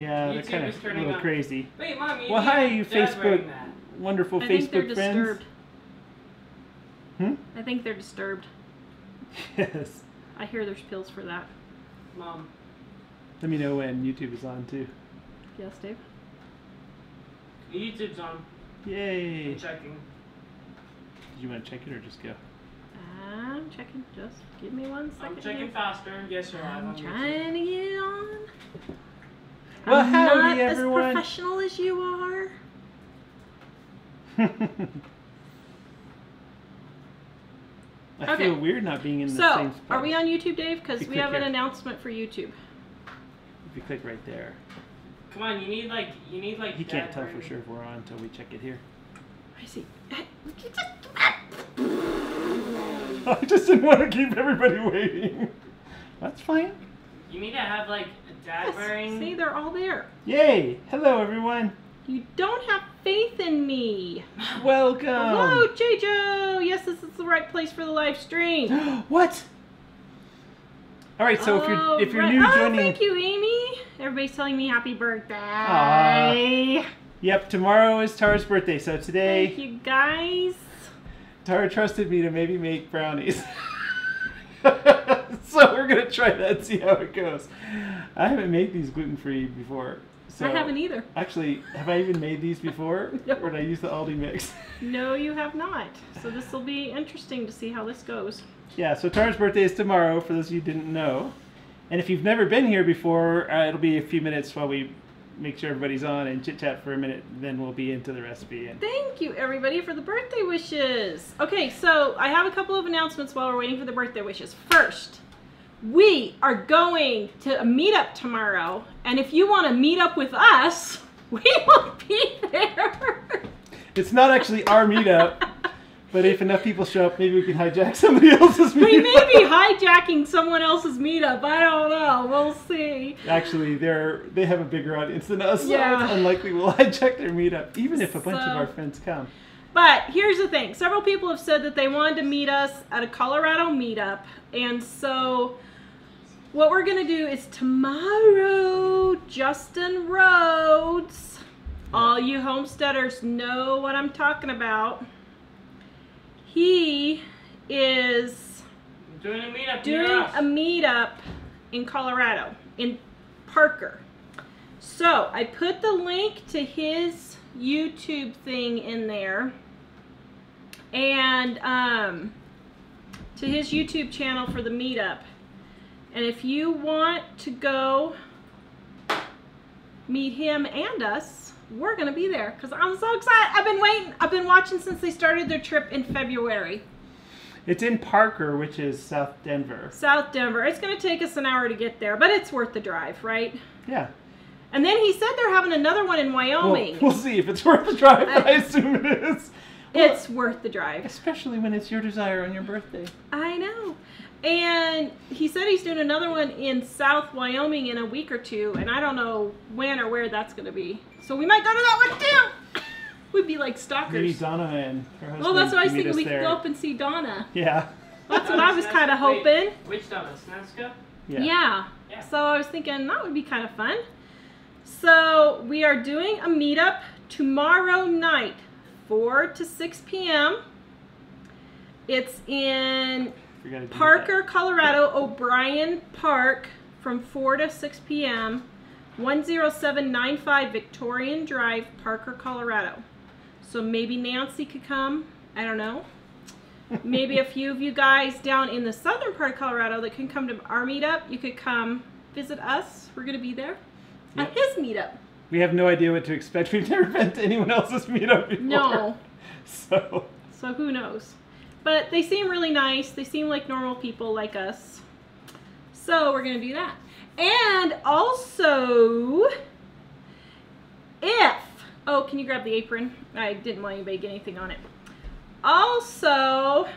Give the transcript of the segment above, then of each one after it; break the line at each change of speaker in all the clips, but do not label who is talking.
Yeah, they're kind of a little
on.
crazy.
Wait, mom, you
Well, hi, you Facebook
that.
Wonderful
I think they're
Facebook friends.
disturbed.
Hmm?
I think they're disturbed.
Yes.
I hear there's pills for that.
Mom,
Let me know when YouTube is on too.
Yes, Dave.
YouTube's on.
Yay!
I'm
Did you want to check it or just go?
I'm checking. Just give me one second.
I'm checking
here.
faster. Yes, you're live
I'm
on YouTube.
trying to get it on.
Well,
I'm
howdy,
not
everyone.
as professional as you are.
I
Okay.
feel weird not being in the
So,
same spot.
So, are we on YouTube, Dave? Because
You
we
click
have an announcement for YouTube.
If you click right there,
Come on, you need like you need like.
he can't tell for sure if we're on until we check it here.
I see.
I just didn't want to keep everybody waiting. That's fine.
You need to have like dad
Yes,
wearing.
see, they're all there.
Yay! Hello, everyone.
You don't have faith in me.
Welcome.
Hello, JoJo. Yes, this is the right place for the live stream.
what? All right. So if you're oh, if you're
Alright.
new
oh,
joining,
thank you, Amy. Everybody's telling me happy birthday.
Aw. yep, tomorrow is Tawra's birthday. So today,
Thank you, guys.
Tawra trusted me to maybe make brownies. so we're gonna try that and see how it goes. I haven't made these gluten free before. So
I haven't either.
Actually, have I even made these before?
No.
Or did I use the Aldi mix?
No, you have not. So this will be interesting to see how this goes.
yeah, so Tawra's birthday is tomorrow, for those of you who didn't know. And if you've never been here before, uh, it'll be a few minutes while we make sure everybody's on and chit chat for a minute. Then we'll be into the recipe. And
Thank you, everybody, for the birthday wishes. Okay, so I have a couple of announcements while we're waiting for the birthday wishes. First, we are going to a meetup tomorrow, and if you want to meet up with us, we will be there.
it's not actually our meetup, but if enough people show up, maybe we can hijack somebody else's meetup.
we may be hijacking someone else's meetup. I don't know. We'll see.
Actually, they're they have a bigger audience than us, so
Yeah.
it's unlikely we'll hijack their meetup, even if a bunch
So-
of our friends come.
But here's the thing several people have said that they wanted to meet us at a Colorado meetup. And so what we're going to do is tomorrow, Justin Rhodes, all you homesteaders know what I'm talking about. He is
Doing a meetup.
doing a meetup in Colorado, in Parker. So I put the link to his YouTube thing in there, and um, to his YouTube channel for the meetup. And if you want to go meet him and us, we're gonna be there because I'm so excited. I've been waiting. I've been watching since they started their trip in February.
It's in Parker, which is South Denver.
South Denver. It's going to take us an hour to get there, but it's worth the drive, right?
Yeah.
And then he said they're having another one in
Well,
Wyoming.
we'll see if it's worth the drive. but I assume it is. Well,
it's worth the drive.
especially when it's your desire on your birthday.
I know. And he said he's doing another one in South Wyoming in a week or two, and I don't know when or where that's going to be. So we might go to that one too. We'd be like stalkers.
Maybe
stalkers.
Donna and her husband.
Well, that's what I was thinking. We could go up and see Donna.
Yeah.
That's what I was kind of
Wait,
hoping.
Which Donna? Snaska?
Yeah.
Yeah.
Yeah.
So I was thinking that would be kind of fun. So we are doing a meetup tomorrow night, 4 to 6 p.m. It's in
We gotta do
Parker, Colorado, O'Brien Park from 4 to 6 p.m. 10795 Victorian Drive, Parker, Colorado. So maybe Nancy could come. I don't know. Maybe a few of you guys down in the southern part of Colorado that can come to our meetup, you could come visit us. We're going to be there at his meetup.
We have no idea what to expect. We've never been to anyone else's meetup before.
No.
So
So who knows? But they seem really nice. They seem like normal people like us. So we're going to do that. And also, if, oh, can you grab the apron? I didn't want anybody to get anything on it. Also,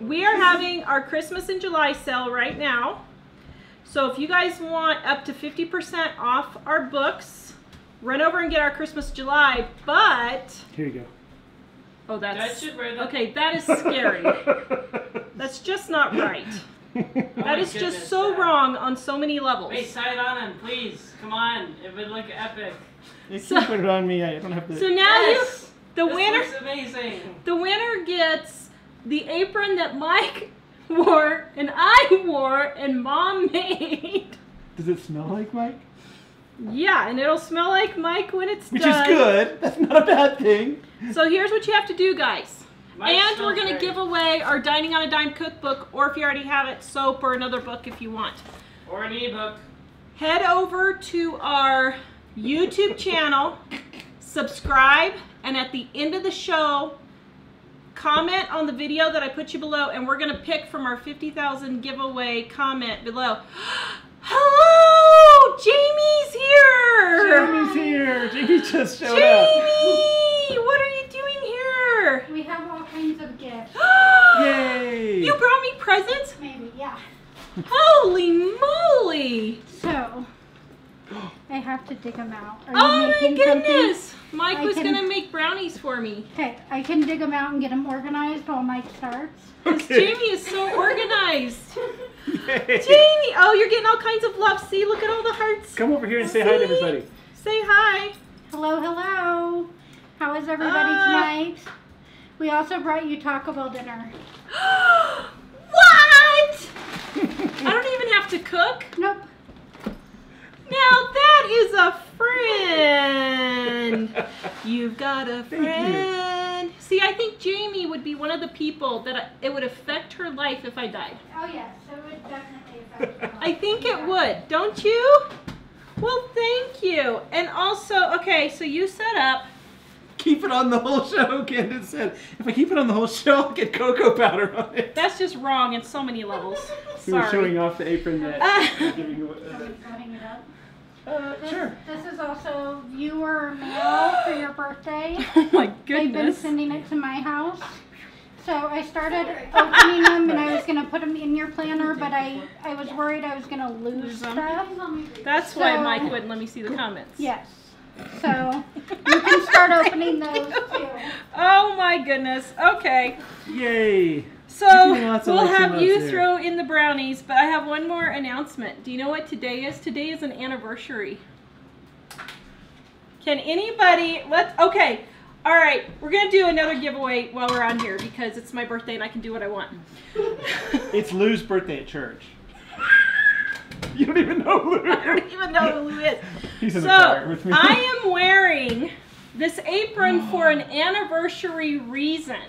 we are having our Christmas in July sale right now. So if you guys want up to 50% off our books, run over and get our Christmas July. But,
here you go.
oh, that's,
That should wear the.
okay, that is scary. That's just not right. That oh
my
is
goodness,
just so
Dad.
wrong on so many levels.
Wait, sign it on him, please. Come on. It would look epic.
If
So-
you put it on me, I don't have to.
So now
yes!
you, the
this
winner,
looks amazing.
the winner gets the apron that Mike wore and I wore and Mom made.
Does it smell like Mike?
Yeah, and it'll smell like Mike when it's
Which
done.
Which is good. That's not a bad thing.
So here's what you have to do, guys.
Mine
and we're gonna give away our Dining on a Dime cookbook, or if you already have it, soap or another book if you want.
Or an ebook.
Head over to our YouTube channel, subscribe, and at the end of the show, comment on the video that I put you below, and we're gonna pick from our 50,000 giveaway comment below. Hello, Jamie's here.
Jamie's here. Jamie just showed up.
Jamie, what are you doing here?
We have all kinds of gifts.
Yay!
You brought me presents?
Maybe, yeah.
Holy moly!
So, I have to dig them out. Are you
Oh my
making
goodness! Mike
I
was
can-
gonna make brownies for me.
something? Okay, I can dig them out and get them organized while Mike starts.
Because
Okay.
Jamie is so organized. Jamie! Oh, you're getting all kinds of love. See, look at all the hearts.
Come over here and say hi to everybody.
Say hi.
Hello, hello. How is everybody
Uh.
tonight? We also brought you Taco Bell dinner.
what? I don't even have to cook.
Nope.
Now that is a friend. You've got a
Thank you.
friend. See, I think Jamie would be one of the people that I, it would affect her life if I died.
Oh, yes, it would definitely affect your
I
life.
think it would, don't you? Well, thank you. And also, okay, so you set up.
Keep it on the whole show, Candace said. If I keep it on the whole show, I'll get cocoa powder on it.
That's just wrong in so many levels.
We were
Sorry.
showing off the apron that
uh,
we're giving uh, away.
Shall we go hang it up?
Uh,
This,
sure.
this is also viewer mail for your birthday.
Oh my goodness.
They've been sending it to my house. So I started opening them and I was gonna put them in your planner, but I, I was worried I was gonna lose
them.
stuff.
That's why Mike wouldn't let me see the comments.
Yes. So you can start opening those too.
Oh my goodness. Okay.
Yay.
So
You're giving lots of
we'll have you
there.
throw in the brownies, but I have one more announcement. Do you know what today is? Today is an anniversary. Can anybody let's, okay. All right, we're gonna do another giveaway while we're on here because it's my birthday and I can do what I want.
It's Lou's birthday at church. You don't even know Lou.
I don't even know who it is.
He's in
so
the car with me.
I am wearing this apron for an anniversary reason.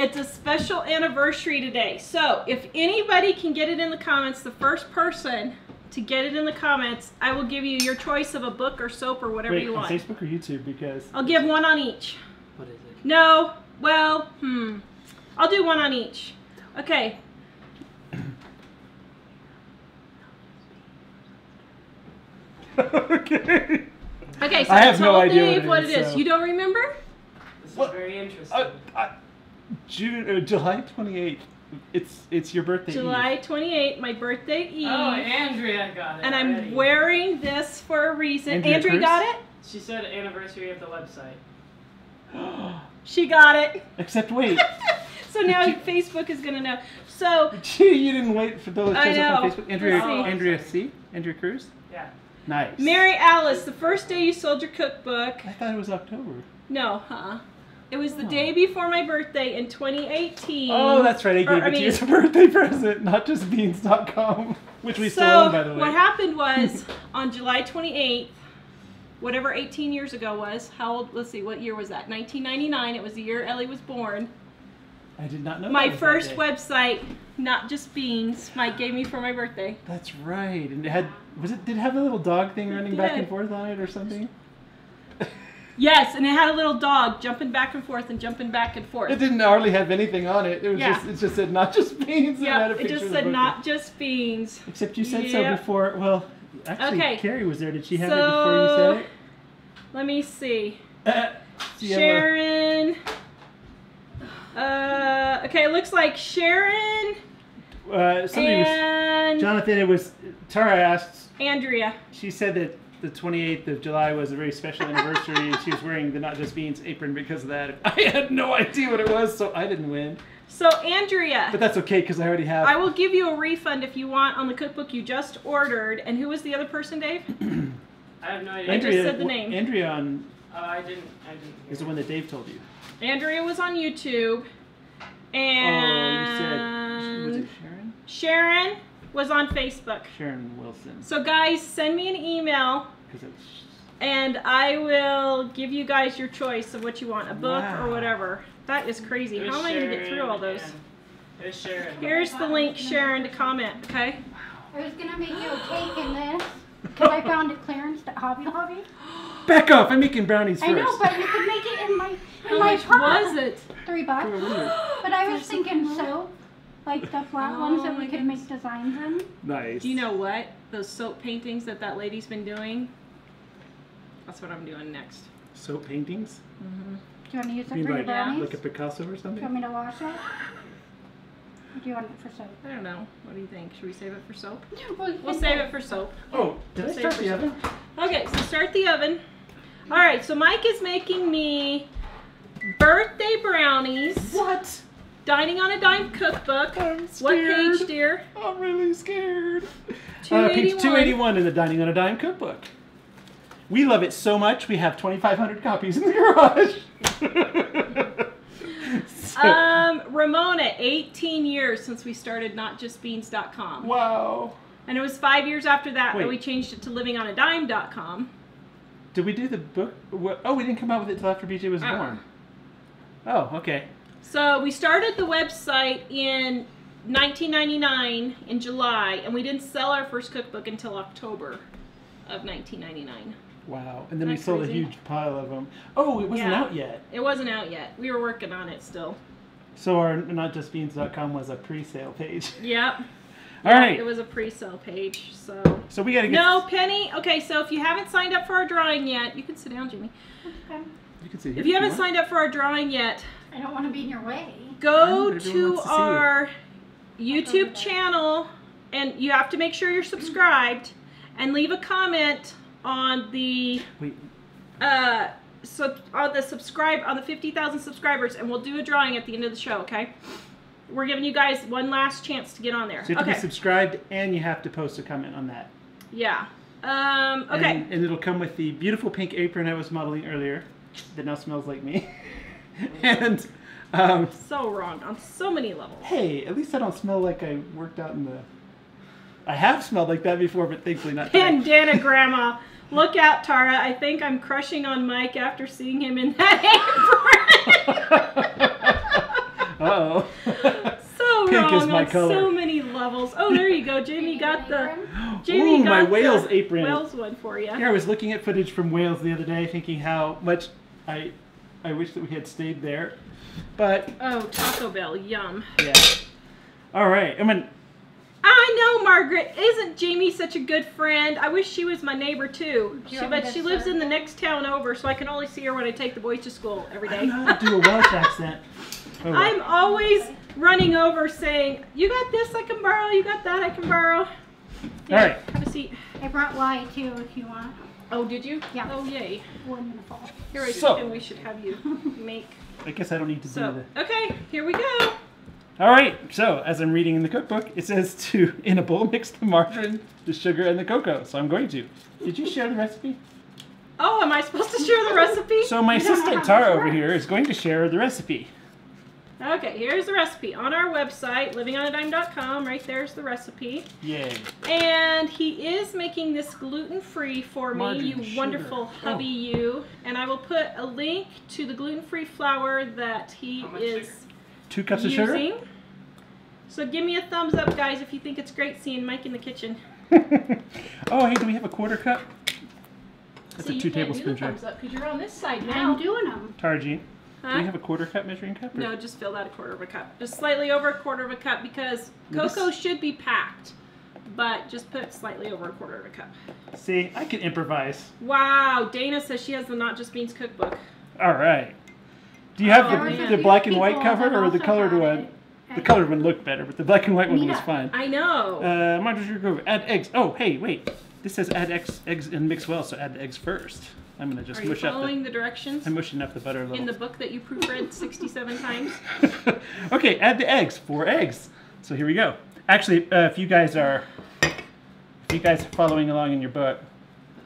It's a special anniversary today. So if anybody can get it in the comments, the first person to get it in the comments, I will give you your choice of a book or soap or whatever
Wait,
you want.
Facebook or YouTube? Because
I'll give one on each.
What is it?
No, well, hmm. I'll do one on each. Okay.
okay.
Okay, so
I have
tell
no idea
Dave
what
what
it
it
is,
is.
so-
You don't remember?
This
What?
is very interesting.
Uh, uh, June, uh, July twenty eighth. It's it's your birthday. Eve.
July 28, my birthday eve.
oh, Andrea got it.
and. I'm wearing this for a reason.
Andrea
Andrea
Cruz?
got it?
She said anniversary of the website.
She got it.
Except wait,
so now Facebook is going to know. So,
Gee, you didn't wait for those
I
shows up on
know.
Facebook. Andrea,
Let's.
Andrea C. Andrea Cruz.
Yeah.
Nice.
Mary Alice, the first day you sold your cookbook.
I thought it was October.
No, huh? It was the day before my birthday in 2018.
Oh, that's right. I
Or,
gave
I
it to you
mean-
as a birthday present, not just beans.com, which we
so,
still own, by the way.
what happened was on July 28th, whatever 18 years ago was, how old, let's see, what year was that? 1999. It was the year Ellie was born.
I did not know.
my
that was that
first website, not just beans, Mike gave me for my birthday.
That's right. And it had was it did it have a little dog thing running back and forth on it or something?
Yes, and it had a little dog jumping back and forth and jumping back and forth.
It didn't hardly have anything on it. It was
Yeah.
just it just said not just beans.
Yeah, it just said not just beans.
Except you said so before. Well, actually,
Okay.
Carrie was there. Did she have
So-
it before you said it?
Let me see.
Uh, do you have a-
Sharon. Uh, okay, it looks like Sharon
uh, somebody was
and
Jonathan. It was Tawra asked.
Andrea.
She said that the 28th of July was a very special anniversary, and she was wearing the Not Just Beans apron because of that. I had no idea what it was, so I didn't win.
So Andrea,
But that's okay because I already have.
I will give you a refund if you want on the cookbook you just ordered. And who was the other person, Dave?
I have no idea.
Andrew- just said the name.
Andrea on,
Oh, I didn't. I didn't. Hear
is the one that Dave told you.
Andrea was on YouTube, And.
oh,
and
you said was it Sharon?
Sharon was on Facebook.
Sharon Wilson.
So guys, send me an email,
Because it's
and I will give you guys your choice of what you want, a book
Wow.
or whatever. That is crazy.
It
How am I gonna get through all those?
and- Sharon.
Here's the link, Sharon, to comment. Okay.
I was gonna make you a cake in this because I found it clearance at Hobby Lobby.
Back off! I'm making brownies first.
I know, but you could make it in my in
How
my
much
pot.
was it?
Three bucks. But I was thinking soap, like the flat
Oh
ones that
my
we could make designs in.
Nice.
Do you know what? Those soap paintings that that lady's been doing. That's what I'm doing next.
soap paintings? Mm-hmm.
Do you want to use it
You mean
for your
like,
brownies?
like a Picasso or
Do you
something?
want me to wash it? Or do you want it for soap?
I don't know. What do you think? Should we save it for soap?
Well,
We'll save it for soap.
Oh, did I
Save
start
for
the
soap.
oven?
Okay, so start the oven. All right, so Mike is making me birthday brownies.
What?
Dining on a Dime cookbook.
I'm
What page, dear?
I'm really scared. Uh,
281.
page 281 in the Dining on a Dime cookbook. We love it so much, we have 2,500 copies in the garage. So-
Um, Ramona, 18 years since we started notjustbeans.com.
wow.
And it was five years after that that we changed it to livingonadime.com.
Did we do the book? Oh, we didn't come out with it till after BJ was
Uh-uh.
born. Oh, okay.
So we started the website in 1999 in July, and we didn't sell our first cookbook until October of 1999.
Wow. And then we
That's
sold a huge pile of them. Oh, it wasn't
Yeah.
out yet.
It wasn't out yet. We were working on it still.
So our notjustbeans.com was a pre-sale page.
Yep.
All right.
It was a pre-sale page, so.
So we got to get.
No, Penny. Okay, so if you haven't signed up for our drawing yet, you can sit down, Jimmy.
Okay.
You can see. here
If you haven't
want.
signed up for our drawing yet,
I don't want to be in your way.
go to
to see you.
our YouTube channel and you have to make sure you're subscribed and leave a comment on the
Wait.
uh so on the subscribe on the 50,000 subscribers and we'll do a drawing at the end of the show, okay? We're giving you guys one last chance to get on there.
So you have to
Okay.
be subscribed and you have to post a comment on that.
Yeah. Um okay.
And, and it'll come with the beautiful pink apron I was modeling earlier that now smells like me. and um,
so wrong on so many levels.
hey, at least I don't smell like I worked out in the. I have smelled like that before, but thankfully not. today.
Bandana grandma. Look out, Tawra. I think I'm crushing on Mike after seeing him in that apron.
Uh-oh.
so
Pink
wrong
is my
on
color.
so many levels. Oh, there you go. Jamie got the Jamie
Ooh,
got
my
the
Wales apron.
Wales one for you.
Here, I was looking at footage from Wales the other day, thinking how much I, I wish that we had stayed there, but
Oh, Taco Bell, yum.
yeah. All right, I mean,
I know, Margaret. Isn't Jamie such a good friend? I wish she was my neighbor too. She,
You want me
but she lives in the next town over, so I can only see her when I take the boys to school every day.
I don't know how to do a Welsh accent. Oh, well.
I'm always running over saying, "You got this, I can borrow. You got that, I can borrow." Yeah,
All right.
Have a seat.
I brought Y too if you want.
Oh, did you?
Yeah.
Oh, yay.
Wonderful.
Here I
So-
and we should have you make.
I guess I don't need to do
So,
the.
okay, here we go.
All right. So as I'm reading in the cookbook, it says to in a bowl mix the margarine, the sugar, and the cocoa. So I'm going to. Did you share the recipe?
Oh, am I supposed to share the recipe?
So my
You
assistant
Tawra
over here is going to share the recipe.
Okay, here's the recipe on our website, livingonadime.com. Right there's the recipe.
Yay.
And he is making this gluten free for me,
Margarine,
you
sugar.
wonderful oh. hubby, you. And I will put a link to the gluten free flour that he is
sugar?
Two cups of sugar.
So give me a thumbs up, guys, if you think it's great seeing Mike in the kitchen.
oh, hey, do we have a quarter cup? That's
See,
a
you
two
can't do the
tablespoons, right?
thumbs up because you're on this side now.
I'm doing them.
Tawra Jean, do
Huh?
we have a quarter cup measuring cup? or-
No, just fill that a quarter of a cup. Just slightly over a quarter of a cup because
This-
cocoa should be packed. But just put slightly over a quarter of a cup.
See, I can improvise.
Wow, Dana says she has the Not Just Beans cookbook.
All right. Do you have
Oh,
the, the black and white cover or the colored one?
it
The colored one looked better, but the black and white one was fine.
I know.
Uh, Monster Sugar Grove. Add eggs. Oh, hey, wait. This says add eggs, eggs and mix well, so add the eggs first. I'm gonna just
Are you
mush up
following
the.
the directions
I'm mushing up the butter a
in the book that you proofread 67 times?
okay, add the eggs. Four eggs. So here we go. Actually, uh, if you guys are, if you guys are following along in your book,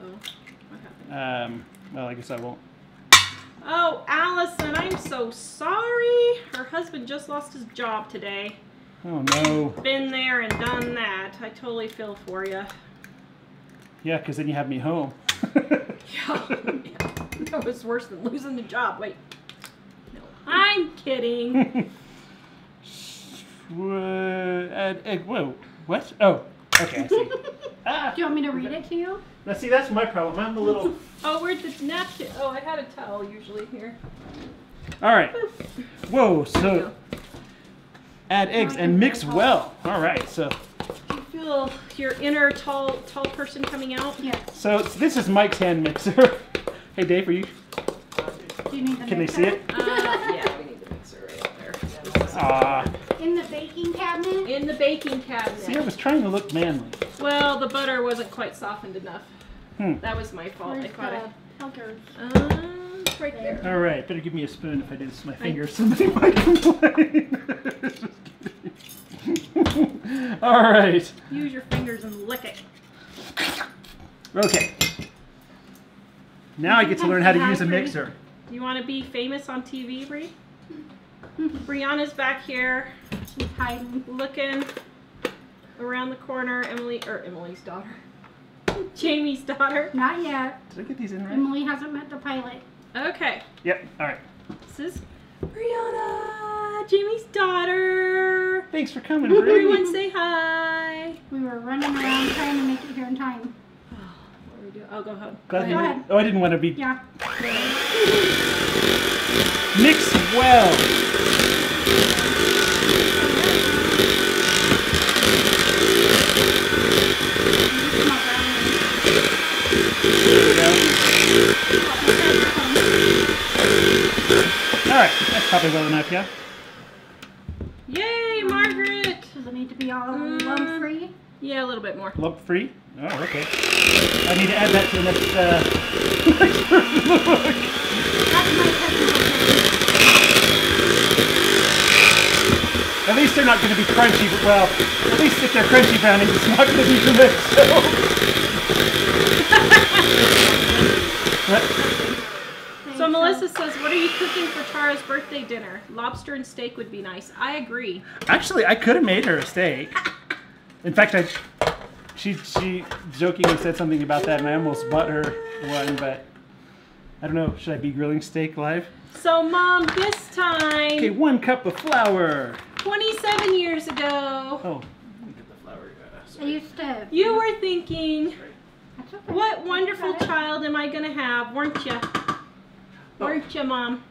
Uh-oh. What happened?
um, well, I guess I won't.
Oh, Allison, I'm so sorry. Her husband just lost his job today.
Oh no.
Been there and done that. I totally feel for you.
Yeah, because then you have me home.
Yeah, that was worse than losing the job. Wait. No, I'm kidding.
Wha- add egg. Whoa. What? Oh. Okay, I see. ah.
Do you want me to read it to you?
Now see, that's my problem. I'm a little.
oh, where'd the napkin? Oh, I had a towel usually here.
All right. Whoa. So add eggs and mix well. All right. So
go. Do you feel your inner tall, tall person coming out?
Yes.
so this is Mike's hand mixer. hey Dave, are you?
Do you need the
Can they see it?
Uh, yeah, we need the mixer right there.
Ah.
In the baking cabinet?
in the baking cabinet.
See, I was trying to look manly.
Well, the butter wasn't quite softened enough.
Hmm.
That was my fault. I
Where's
thought
the
it.
filters?
Um, right there.
All right. Better give me a spoon if I do this with my fingers. Somebody might complain. Just kidding. All right.
Use your fingers and lick it.
Okay. Now I get to learn how to use a mixer.
Do you want to be famous on TV, Brie? Brianna's back here
She's hiding.
looking around the corner. Emily, or Emily's daughter. Jamie's daughter.
Not yet.
Did I get these in right?
Emily hasn't met the pilot.
Okay.
Yep. All right.
This is Brianna, Jamie's daughter.
Thanks for coming,
Everyone say hi.
We were running around trying to make it here in time.
Oh, what do we do? Oh, go ahead. Go
Glad
Go
ahead.
ahead.
Oh, I didn't want to be
Yeah.
mix well.
Come on, Brownie.
There we go. All right. That's probably well enough, yeah.
Yay, Margaret.
Does it need to be all
Mm.
lump free?
Yeah, a little bit more.
Lump free. Oh, okay. I need to add that to the next. Uh, next version of the book.
That's my technical thing.
At least they're not going to be crunchy, but well, at least if they're crunchy brownies, it's not going to be the mix. So. What?
Thanks,
So Melissa says, "What are you cooking for Tawra's birthday dinner? Lobster and steak would be nice." I agree.
Actually, I could have made her a steak. In fact, I she she jokingly said something about that, and I almost bought her one, but I don't know. Should I be grilling steak live?
So, Mom, this time,
Okay, one cup of flour.
27 years ago,
Oh, let me get the flour. uh,
I
sorry.
used to.
you were thinking,
okay.
"What wonderful child am I going to have?" Weren't you? Weren't you, Mom?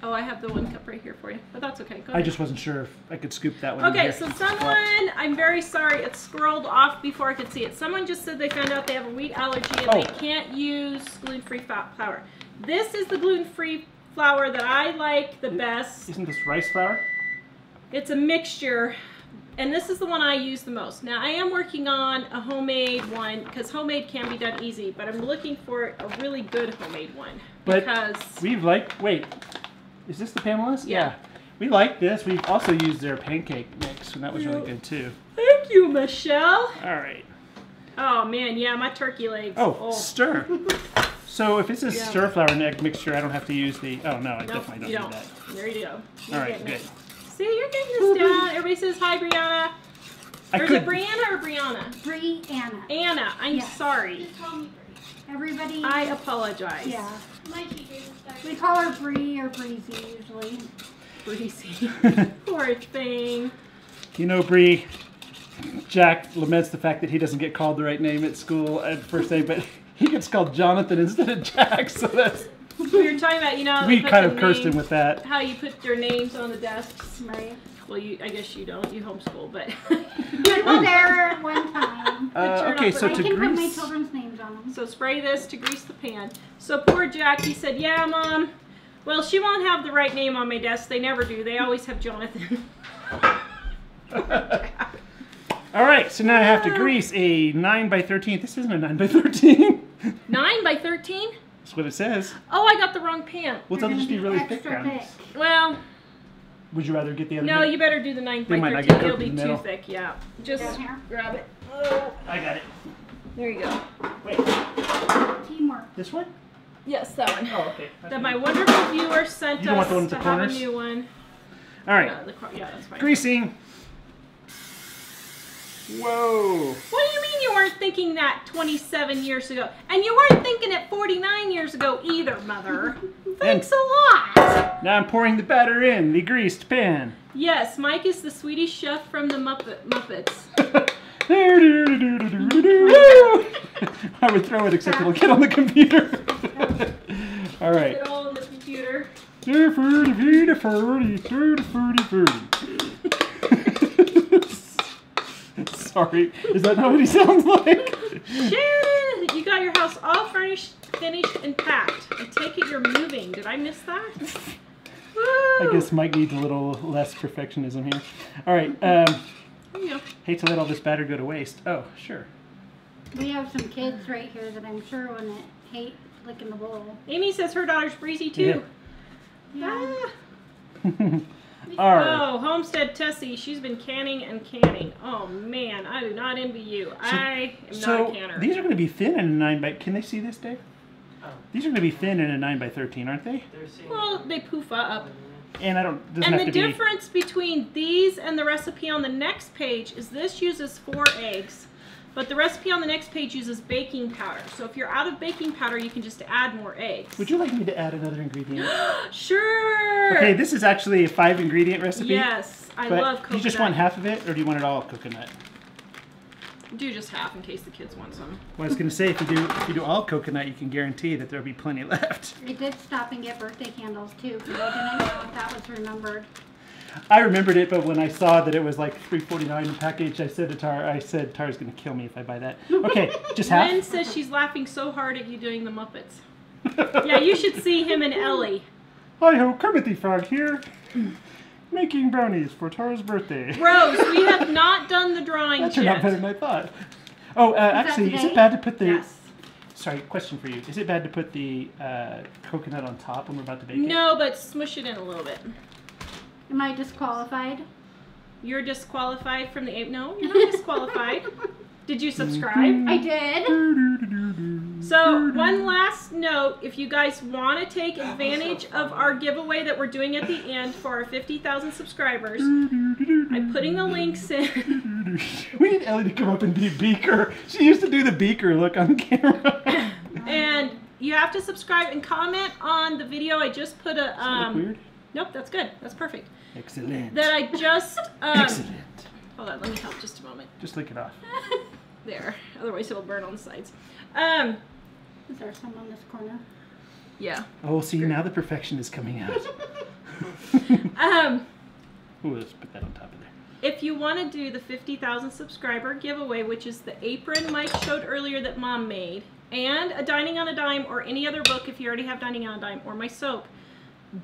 Oh, I have the one cup right here for you, but that's okay. Go
I just wasn't sure if I could scoop that one.
Okay,
here.
so
Well,
someone, I'm very sorry, it scrolled off before I could see it. Someone just said they found out they have a wheat allergy and they
Oh.
can't use gluten-free flour. This is the gluten-free flour that I like the best.
Isn't this rice flour?
It's a mixture, and this is the one I use the most. Now, I am working on a homemade one because homemade can be done easy, but I'm looking for a really good homemade one
But
because
We've like wait, is this the Pamela's?
Yeah.
We like this. We've also used their pancake mix, and that was really good too.
thank you, Michelle.
All right.
Oh man, yeah, my turkey legs.
Oh, oh. stir. So if it's a
Yeah.
stir flour and egg mixture, I don't have to use the. Oh no, I
Nope,
definitely don't
you
do
don't.
that.
There you go. You're
All right, good.
it. See, you're getting this down. Everybody says hi, Brianna. Or is it Brianna or Brianna?
Bree Anna.
Anna, I'm
Yes.
sorry.
Everybody.
I apologize.
Yeah. We call her Bree or Breezy usually.
Breezy. Poor thing.
you know, Bree. Jack laments the fact that he doesn't get called the right name at school at first name, but he gets called Jonathan instead of Jack. So that's
We were talking about, you know,
we kind of cursed him with that.
how you put their names on the desks.
Right.
Well, you, I guess you don't. You homeschool, but.
I was there at one time.
Uh, okay,
off
so
I
to
can put my
grease.
children's names on them.
So spray this to grease the pan. So poor Jack, he said, "Yeah, mom. Well, she won't have the right name on my desk. They never do. They always have Jonathan."
All All right, so now I have to grease a 9 by 13. This isn't a 9 by 13.
Nine by thirteen.
That's what it says.
Oh, I got the wrong pan.
Well, they'll just be really thick
thick.
Well,
Would you rather get the other
no,
bit?
you better do the nine
They
by
might not
thirteen.
get
It'll
cooked
be
in the
too
middle.
thick. Yeah, just
Down here.
grab it. Oh,
I got it.
there you go.
Wait,
Teamwork.
this one?
Yes, that one.
Oh, okay.
That my wonderful viewer sent
You don't want
us
the one with
to
the
have a
corners?
new one.
All right,
Yeah, the cor- yeah, that's fine.
greasing. Whoa.
What do you mean you weren't thinking that 27 years ago? And you weren't thinking it 49 years ago either, Mother. Thanks a lot.
Now I'm pouring the batter in the greased pan.
Yes, Mike is the Swedish chef from the Muppet Muppets.
I would throw it, except it'll get on the computer. All right.
Get all in the computer.
Sorry, is that not what he sounds like?
Shannon, you got your house all furnished, finished, and packed. I take it you're moving. Did I miss that?
I guess Mike needs a little less perfectionism here. All right, um,
There you go.
hate to let all this batter go to waste. Oh, sure.
We have some kids right here that I'm sure wouldn't hate licking the bowl.
Amy says her daughter's breezy too.
Yeah.
Ah.
All right.
Oh, Homestead Tessie, she's been canning and canning. Oh man, I do not envy you. I am not a canner.
these are going to be thin in a nine by. Can they see this, Dave?
Oh.
These are going to be thin in a nine by thirteen, aren't they?
They're seeing
well, they poof up.
And I don't.
And
have
the
to be.
difference between these and the recipe on the next page is this uses four eggs, but the recipe on the next page uses baking powder. So if you're out of baking powder, you can just add more eggs.
Would you like me to add another ingredient?
Sure.
Okay, this is actually a five ingredient recipe.
Yes, I
but
love coconut.
you just want half of it, or do you want it all coconut?
Do just half in case the kids want some.
Well, I was going to say if you do if you do all coconut, you can guarantee that there'll be plenty left.
I did stop and get birthday candles too because I didn't know if that was remembered.
I remembered it, but when I saw that it was like three forty nine a package, I said to Tar, I said Tar's going to kill me if I buy that. Okay, just half.
Lynn says she's laughing so hard at you doing the Muppets. Yeah, you should see him and Ellie.
Hi ho, Kermit the Frog here, making brownies for Tawra's birthday.
Rose, we have not done the drawing
That turned out
yet.
better than I thought. Oh, uh, actually, is
today?
it bad to put the?
Yes.
Sorry, question for you. Is it bad to put the uh, coconut on top when we're about to bake it?
No, but smush it in a little bit.
Am I disqualified?
You're disqualified from the ape. No, you're not disqualified. Did you subscribe?
I did.
So, one last note if you guys want to take advantage of our giveaway that we're doing at the end for our 50,000 subscribers, I'm putting the links in.
we need Ellie to come up and be Beaker. She used to do the Beaker look on camera.
And you have to subscribe and comment on the video. I just put a.
Does
Um,
weird?
nope, that's good. That's perfect.
Excellent.
That I just. Um,
Excellent.
hold on, let me help just a moment.
Just lick it off.
There. Otherwise, it'll burn on the sides. Um,
Is there some on this corner?
yeah.
Oh, see, now the perfection is coming out.
Um,
Ooh, let's put that on top of there.
if you want to do the 50,000 subscriber giveaway, which is the apron Mike showed earlier that mom made, and a Dining on a Dime or any other book if you already have Dining on a Dime or my soap,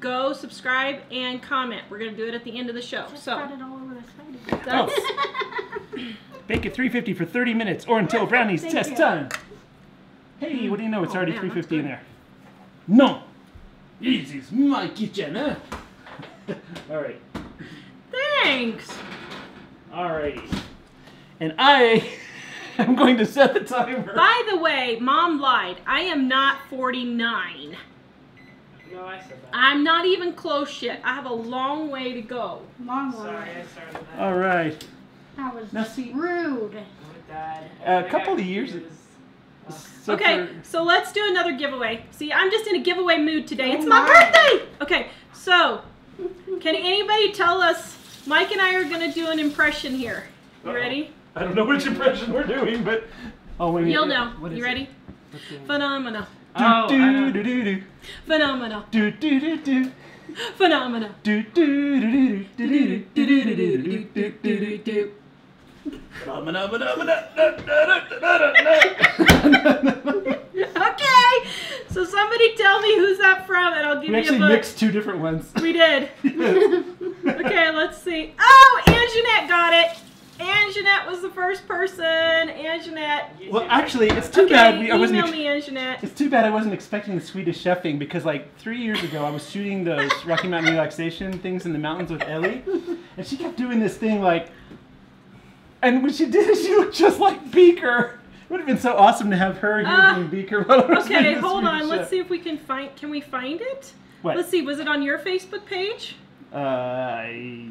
go subscribe and comment. We're going to do it at the end of the show.
Just
So
got it all over the side.
that's. Oh.
Bake at 350 for 30 minutes or until brownies
Thank
test
you.
time. Hey, what do you know? It's
Oh,
already
man,
350 in there. No. This is my kitchen, huh? All right.
Thanks.
Alrighty. And I am going to set the timer.
By the way, mom lied. I am not 49.
No, I said that.
I'm not even close yet. I have a long way to go.
Long
Sorry,
one.
I started that.
All right.
That was
Now see-
rude.
With Dad.
A
I
couple of years- So
okay,
for-
so let's do another giveaway. See, I'm just in a giveaway mood today.
Oh
it's my,
my.
birthday. Okay, so can anybody tell us? Mike and I are gonna do an impression here. You
Uh-oh.
ready?
I don't know which impression we're doing, but oh wait.
You'll know.
What is
You
it?
ready?
What's it?
Phenomena.
Oh, I
do do do do
Phenomena.
do do do do
Phenomena.
do do do do do do do do do do do do do. do.
Okay, so somebody tell me who's that from, and I'll give
We
you a
actually mixed two different ones.
We did. Okay, let's see. Oh, Anjanette got it. Anjanette was the first person. Anjanette.
Well, actually, it's too
Okay,
bad we, I wasn't.
email me, Anjanette.
It's too bad I wasn't expecting the Swedish chefing because like three years ago I was shooting those Rocky Mountain relaxation things in the mountains with Ellie, and she kept doing this thing like, and when she did it, she looked just like Beaker. It would have been so awesome to have her here
Ah.
being Beaker while I was
Okay, hold on. Let's see if we can find. Can we find it?
What?
Let's see. Was it on your Facebook page?
Uh, I-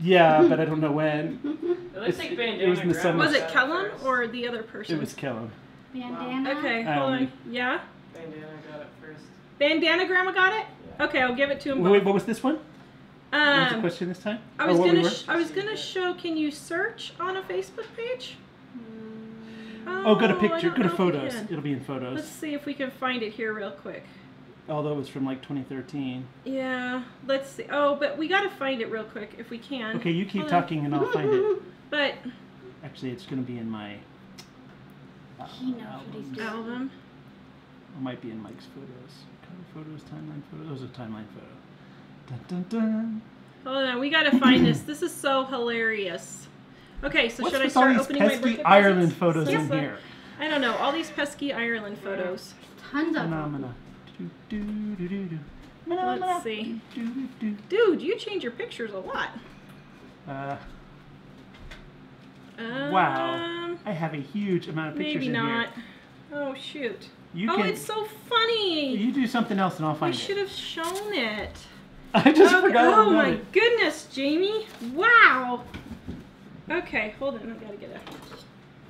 yeah, but I don't know when.
It looks
It's-
like
it was in the
Grandma
summer.
Was it
got
Kellen or the other person?
It was Kellen.
Bandana.
Okay,
Um,
hold on. Yeah.
Bandana got it first.
Bandana Grandma got it. Okay, I'll give it to him.
Wait,
both.
what was this one? What was the
Um,
question this time?
I was gonna.
were?
Sh- I was gonna show. Can you search on a Facebook page?
oh, go to picture.
don't
Go to
know if we
photos. It'll be in photos.
Let's see if we can find it here real quick.
Although it was from like 2013.
Yeah, let's see. Oh, but we gotta find it real quick if we can.
Okay, you keep
Hold on.
talking and I'll find it.
But
Actually, it's going to be in my. Uh,
He knows what he's doing.
album.
It might be in Mike's photos. Cover photos, timeline photos. Those are timeline photo. Dun dun dun.
Hold on, we gotta find this. This is so hilarious. Okay, so
What's
should I
with all
start
these
opening my
pesky
birthday
Ireland
presents?
photos
Yes,
in here?
I don't know. All these pesky Ireland photos.
Tons of.
Phenomena. Do.
Let's see. Dude, you change your pictures a lot.
Uh,
Um,
wow. I have a huge amount of pictures
Maybe
in
not.
here.
Oh shoot.
You
oh,
can.
it's so funny.
You do something else and I'll
I
find
should
it.
have shown it.
I just
Okay,
forgot.
Oh my
it.
goodness, Jamie! Wow. Okay, hold on. I gotta get it.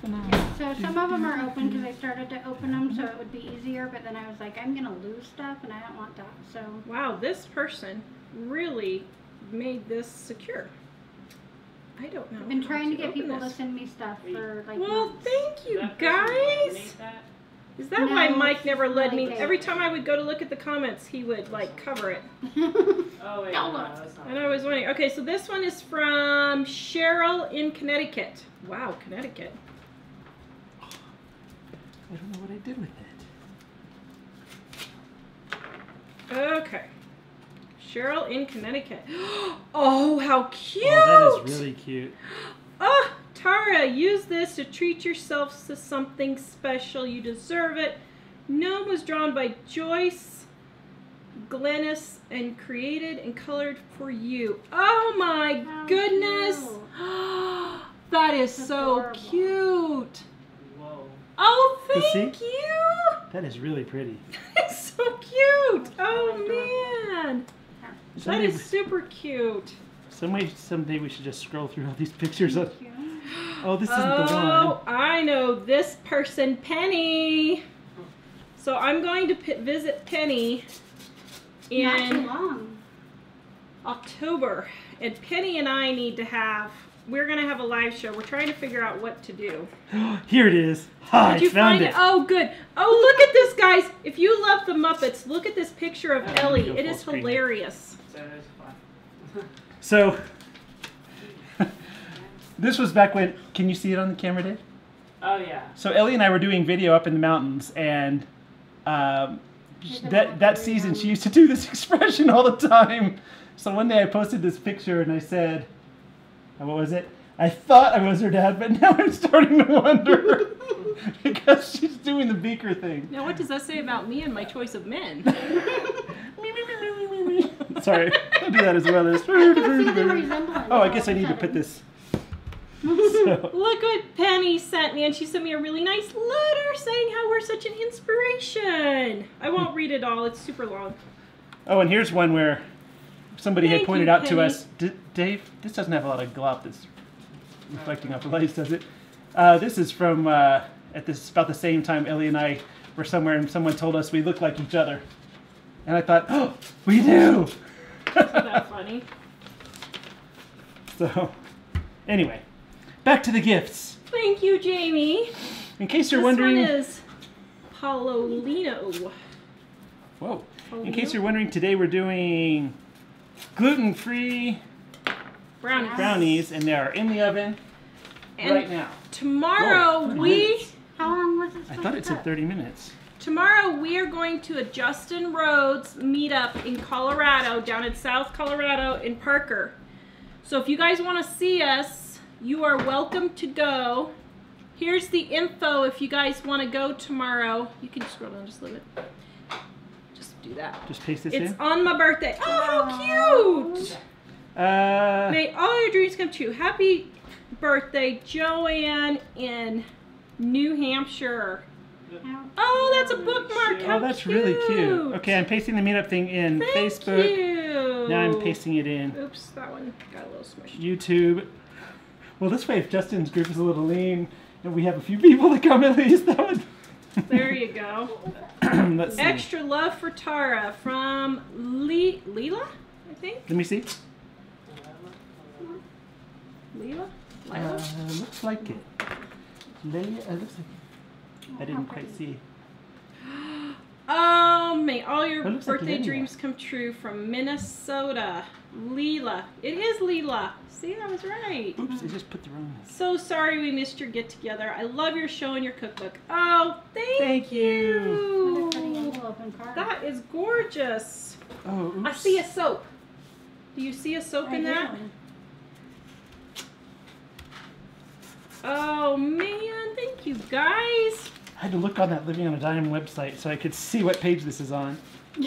So some of them are open because I started to open them so it would be easier, but then I was like, I'm gonna lose stuff and I don't want that. So
Wow, this person really made this secure. I don't know.
I've been trying to get
open
people to send me stuff for like.
Well,
months.
thank you
That
guys.
eliminate that?
Is that why Mike never led me?
really
Every time I would go to look at the comments, he would like cover it.
Oh wait,
No,
no,
look.
And I was wondering. Okay, so this one is from Cheryl in Connecticut. Wow, Connecticut.
I don't know what I did with it.
Okay. Cheryl in Connecticut. Oh, how cute!
Oh, that is really cute.
Oh, Tawra, use this to treat yourselves to something special. You deserve it. Gnome was drawn by Joyce Glennis and created and colored for you. Oh my
How
goodness! that is
That's
so
adorable.
cute.
Whoa.
Oh,
You see?
thank you.
That is really pretty.
That is so cute. Oh man, that
Someday,
is super cute.
some way, someday we should just scroll through all these pictures. Of, oh, this isn't
oh,
the one.
Oh, I know this person, Penny. So I'm going to p- visit Penny
Not too
in
long.
October, and Penny and I need to have. We're gonna have a live show. We're trying to figure out what to do.
Here it is. Hi,
Did you
found
find
it.
it? Oh, good. Oh, look at this, guys. If you love the Muppets, look at this picture of
Oh,
Ellie.
go
It
full
is
screen.
hilarious.
So there's fun.
So, this was back when. Can you see it on the camera, Dave?
Oh yeah.
So Ellie and I were doing video up in the mountains, and um, that that season she used to do this expression all the time. So one day I posted this picture and I said, uh, "What was it? I thought I was her dad, but now I'm starting to wonder because she's doing the beaker thing."
Now, what does that say about me and my choice of men?
Me, me, me, me, me, me, me. Sorry, I'll do that as well as.
I see.
Oh, I guess I need to put this. So,
Look what Penny sent me, and she sent me a really nice letter saying how we're such an inspiration. I won't read it all; it's super long.
oh, and here's one where somebody had pointed
you,
out to us. D- Dave, this doesn't have a lot of glop that's reflecting off the lights, does it? Uh, this is from uh, at this about the same time Ellie and I were somewhere, and someone told us we look like each other, and I thought, oh, we do.
Isn't that funny?
so, anyway, back to the gifts.
Thank you, Jamie.
In case you're
this
wondering,
one is Paolino.
whoa. In case you're wondering, today we're doing gluten-free
brownies.
brownies, and they are in the oven
And
right now.
tomorrow
Whoa,
we
minutes.
How long was it?
I thought it said 30 minutes.
tomorrow we are going to a Justin Rhodes meetup in Colorado, down in South Colorado in Parker. So if you guys want to see us, You are welcome to go. Here's the info if you guys want to go tomorrow. You can scroll down just a little bit. Just do that.
Just paste this
It's
in.
on my birthday. Oh, how cute!
Uh,
May all your dreams come true. Happy birthday, Joanne in New Hampshire. Oh, that's a bookmark. How
oh, that's really cute. Okay, I'm pasting the meetup thing in
Thank
Facebook.
you.
Now I'm pasting it in
Oops, that one got a little smushed.
YouTube. Well, this way, if Justin's group is a little lean and we have a few people to come at least, that would.
There you go.
Let's see.
Extra love for Tawra from Le- Leela, I think.
Let me see.
Leela?
Uh, looks like it. Leia, uh, looks like it. I didn't quite see.
Oh, may all your
looks like
birthday dreams come true from Minnesota. Leela. It is Leela. See, I was right.
Oops, I just put the wrong.
So sorry we missed your get together. I love your show and your cookbook. Oh, thank, you.
Thank you.
What a pretty envelope and card.
That is gorgeous.
Oh, oops.
I see a soap. Do you see a soap
I
in that?
do.
Oh man, thank you guys.
I had to look on that Living on a Dime website so I could see what page this is on.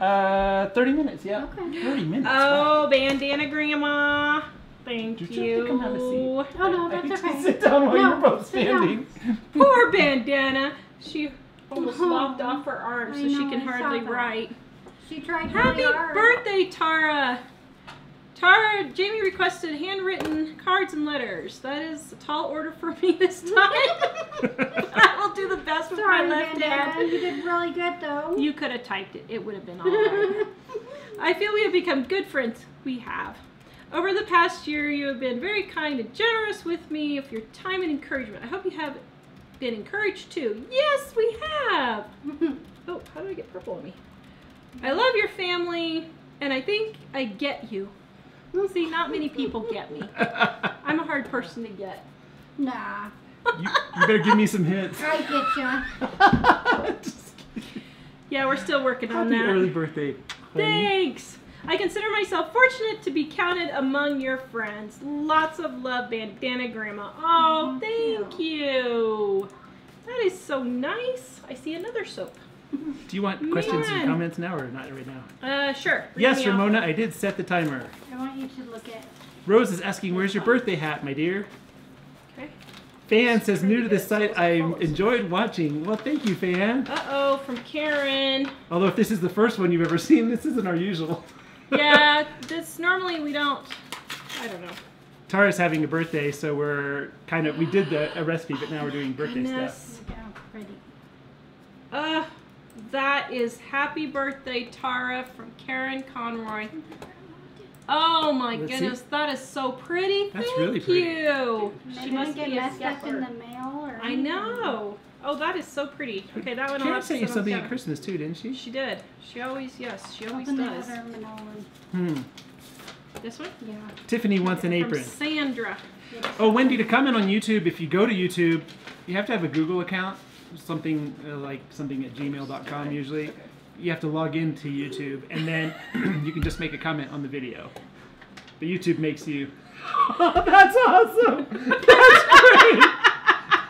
Uh, 30 minutes, yeah.
Okay.
30 minutes. wow.
oh, bandana grandma. Thank
Did you
you.
have to come have a seat?
Oh, no, that's
need to
okay.
sit down while
No,
you're both standing.
Poor bandana. She almost
Oh,
lopped off her arm so
I
she can
I
hardly write.
She tried
Happy
really
birthday, Tawra! Tawra, Jamie requested handwritten cards and letters. That is a tall order for me this time. I will do the best with
Sorry,
my left
Bandana.
hand.
You did really good though.
You could have typed it. It would have been all right. I feel we have become good friends. We have. Over the past year, you have been very kind and generous with me of your time and encouragement. I hope you have been encouraged too. Yes, we have. Oh, how do I get purple on me? I love your family, and I think I get you. See, not many people get me. I'm a hard person to get.
nah,
you, you better give me some hints.
I get you.
Yeah, we're still working on
Happy
that.
early birthday. honey.
Thanks. I consider myself fortunate to be counted among your friends. Lots of love, Bandana Grandma. Oh, thank you. That is so nice. I see another soap.
Do you want questions
Man.
and comments now or not right now?
Uh, sure. Read
Yes,
me off.
Ramona, I did set the timer.
I want you to look at.
Rose is asking, where's your birthday hat, my dear?
Okay.
Fan says, new to this site, I enjoyed watching. Well, thank you, Fan.
Uh oh, from Karen.
Although if this is the first one you've ever seen, this isn't our usual.
Yeah, this normally we don't. I don't know.
Tawra's having a birthday, so we're kind of, we did the a recipe, but now we're doing birthday stuff.
Goodness.
Look how pretty.
Uh, that is happy birthday, Tawra, from Karen Conroy. Oh my
Let's see.
goodness, that is so pretty.
That's
Thank
really pretty.
you.
They
She must
get
be a
messed up in the mail or.
I know. Oh, that is so pretty. Okay, that one I'll
Karen sent you
on
something at. Christmas too, didn't she?
She did. She always, yes, she always
Open
does.
Hmm.
This one?
Yeah.
Tiffany wants an
From
apron.
Sandra.
Oh, Wendy, to comment on YouTube, if you go to YouTube, you have to have a Google account, something uh, like something at gmail.com usually. You have to log into YouTube, and then you can just make a comment on the video. But YouTube makes you. Oh, that's awesome! That's great!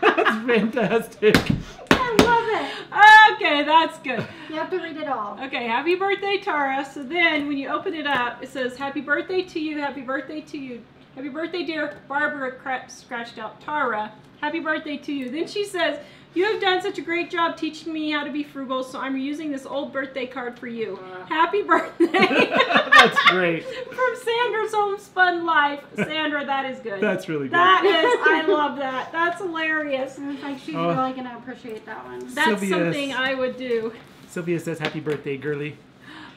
That's fantastic.
I love it.
Okay, that's good.
You have to read it all.
Okay, happy birthday, Tawra. So then when you open it up, it says, Happy birthday to you, happy birthday to you. Happy birthday, dear Barbara cra- scratched out Tawra. Happy birthday to you. Then she says, You have done such a great job teaching me how to be frugal, so I'm using this old birthday card for you. Happy birthday.
That's great.
From Sandra's Homespun Life. Sandra, that is good.
That's really good.
That is, I love that. That's hilarious.
I was like, she's
Oh.
really gonna appreciate that one.
That's
Sylvia's-
something I would do.
Sylvia says, Happy birthday, girly.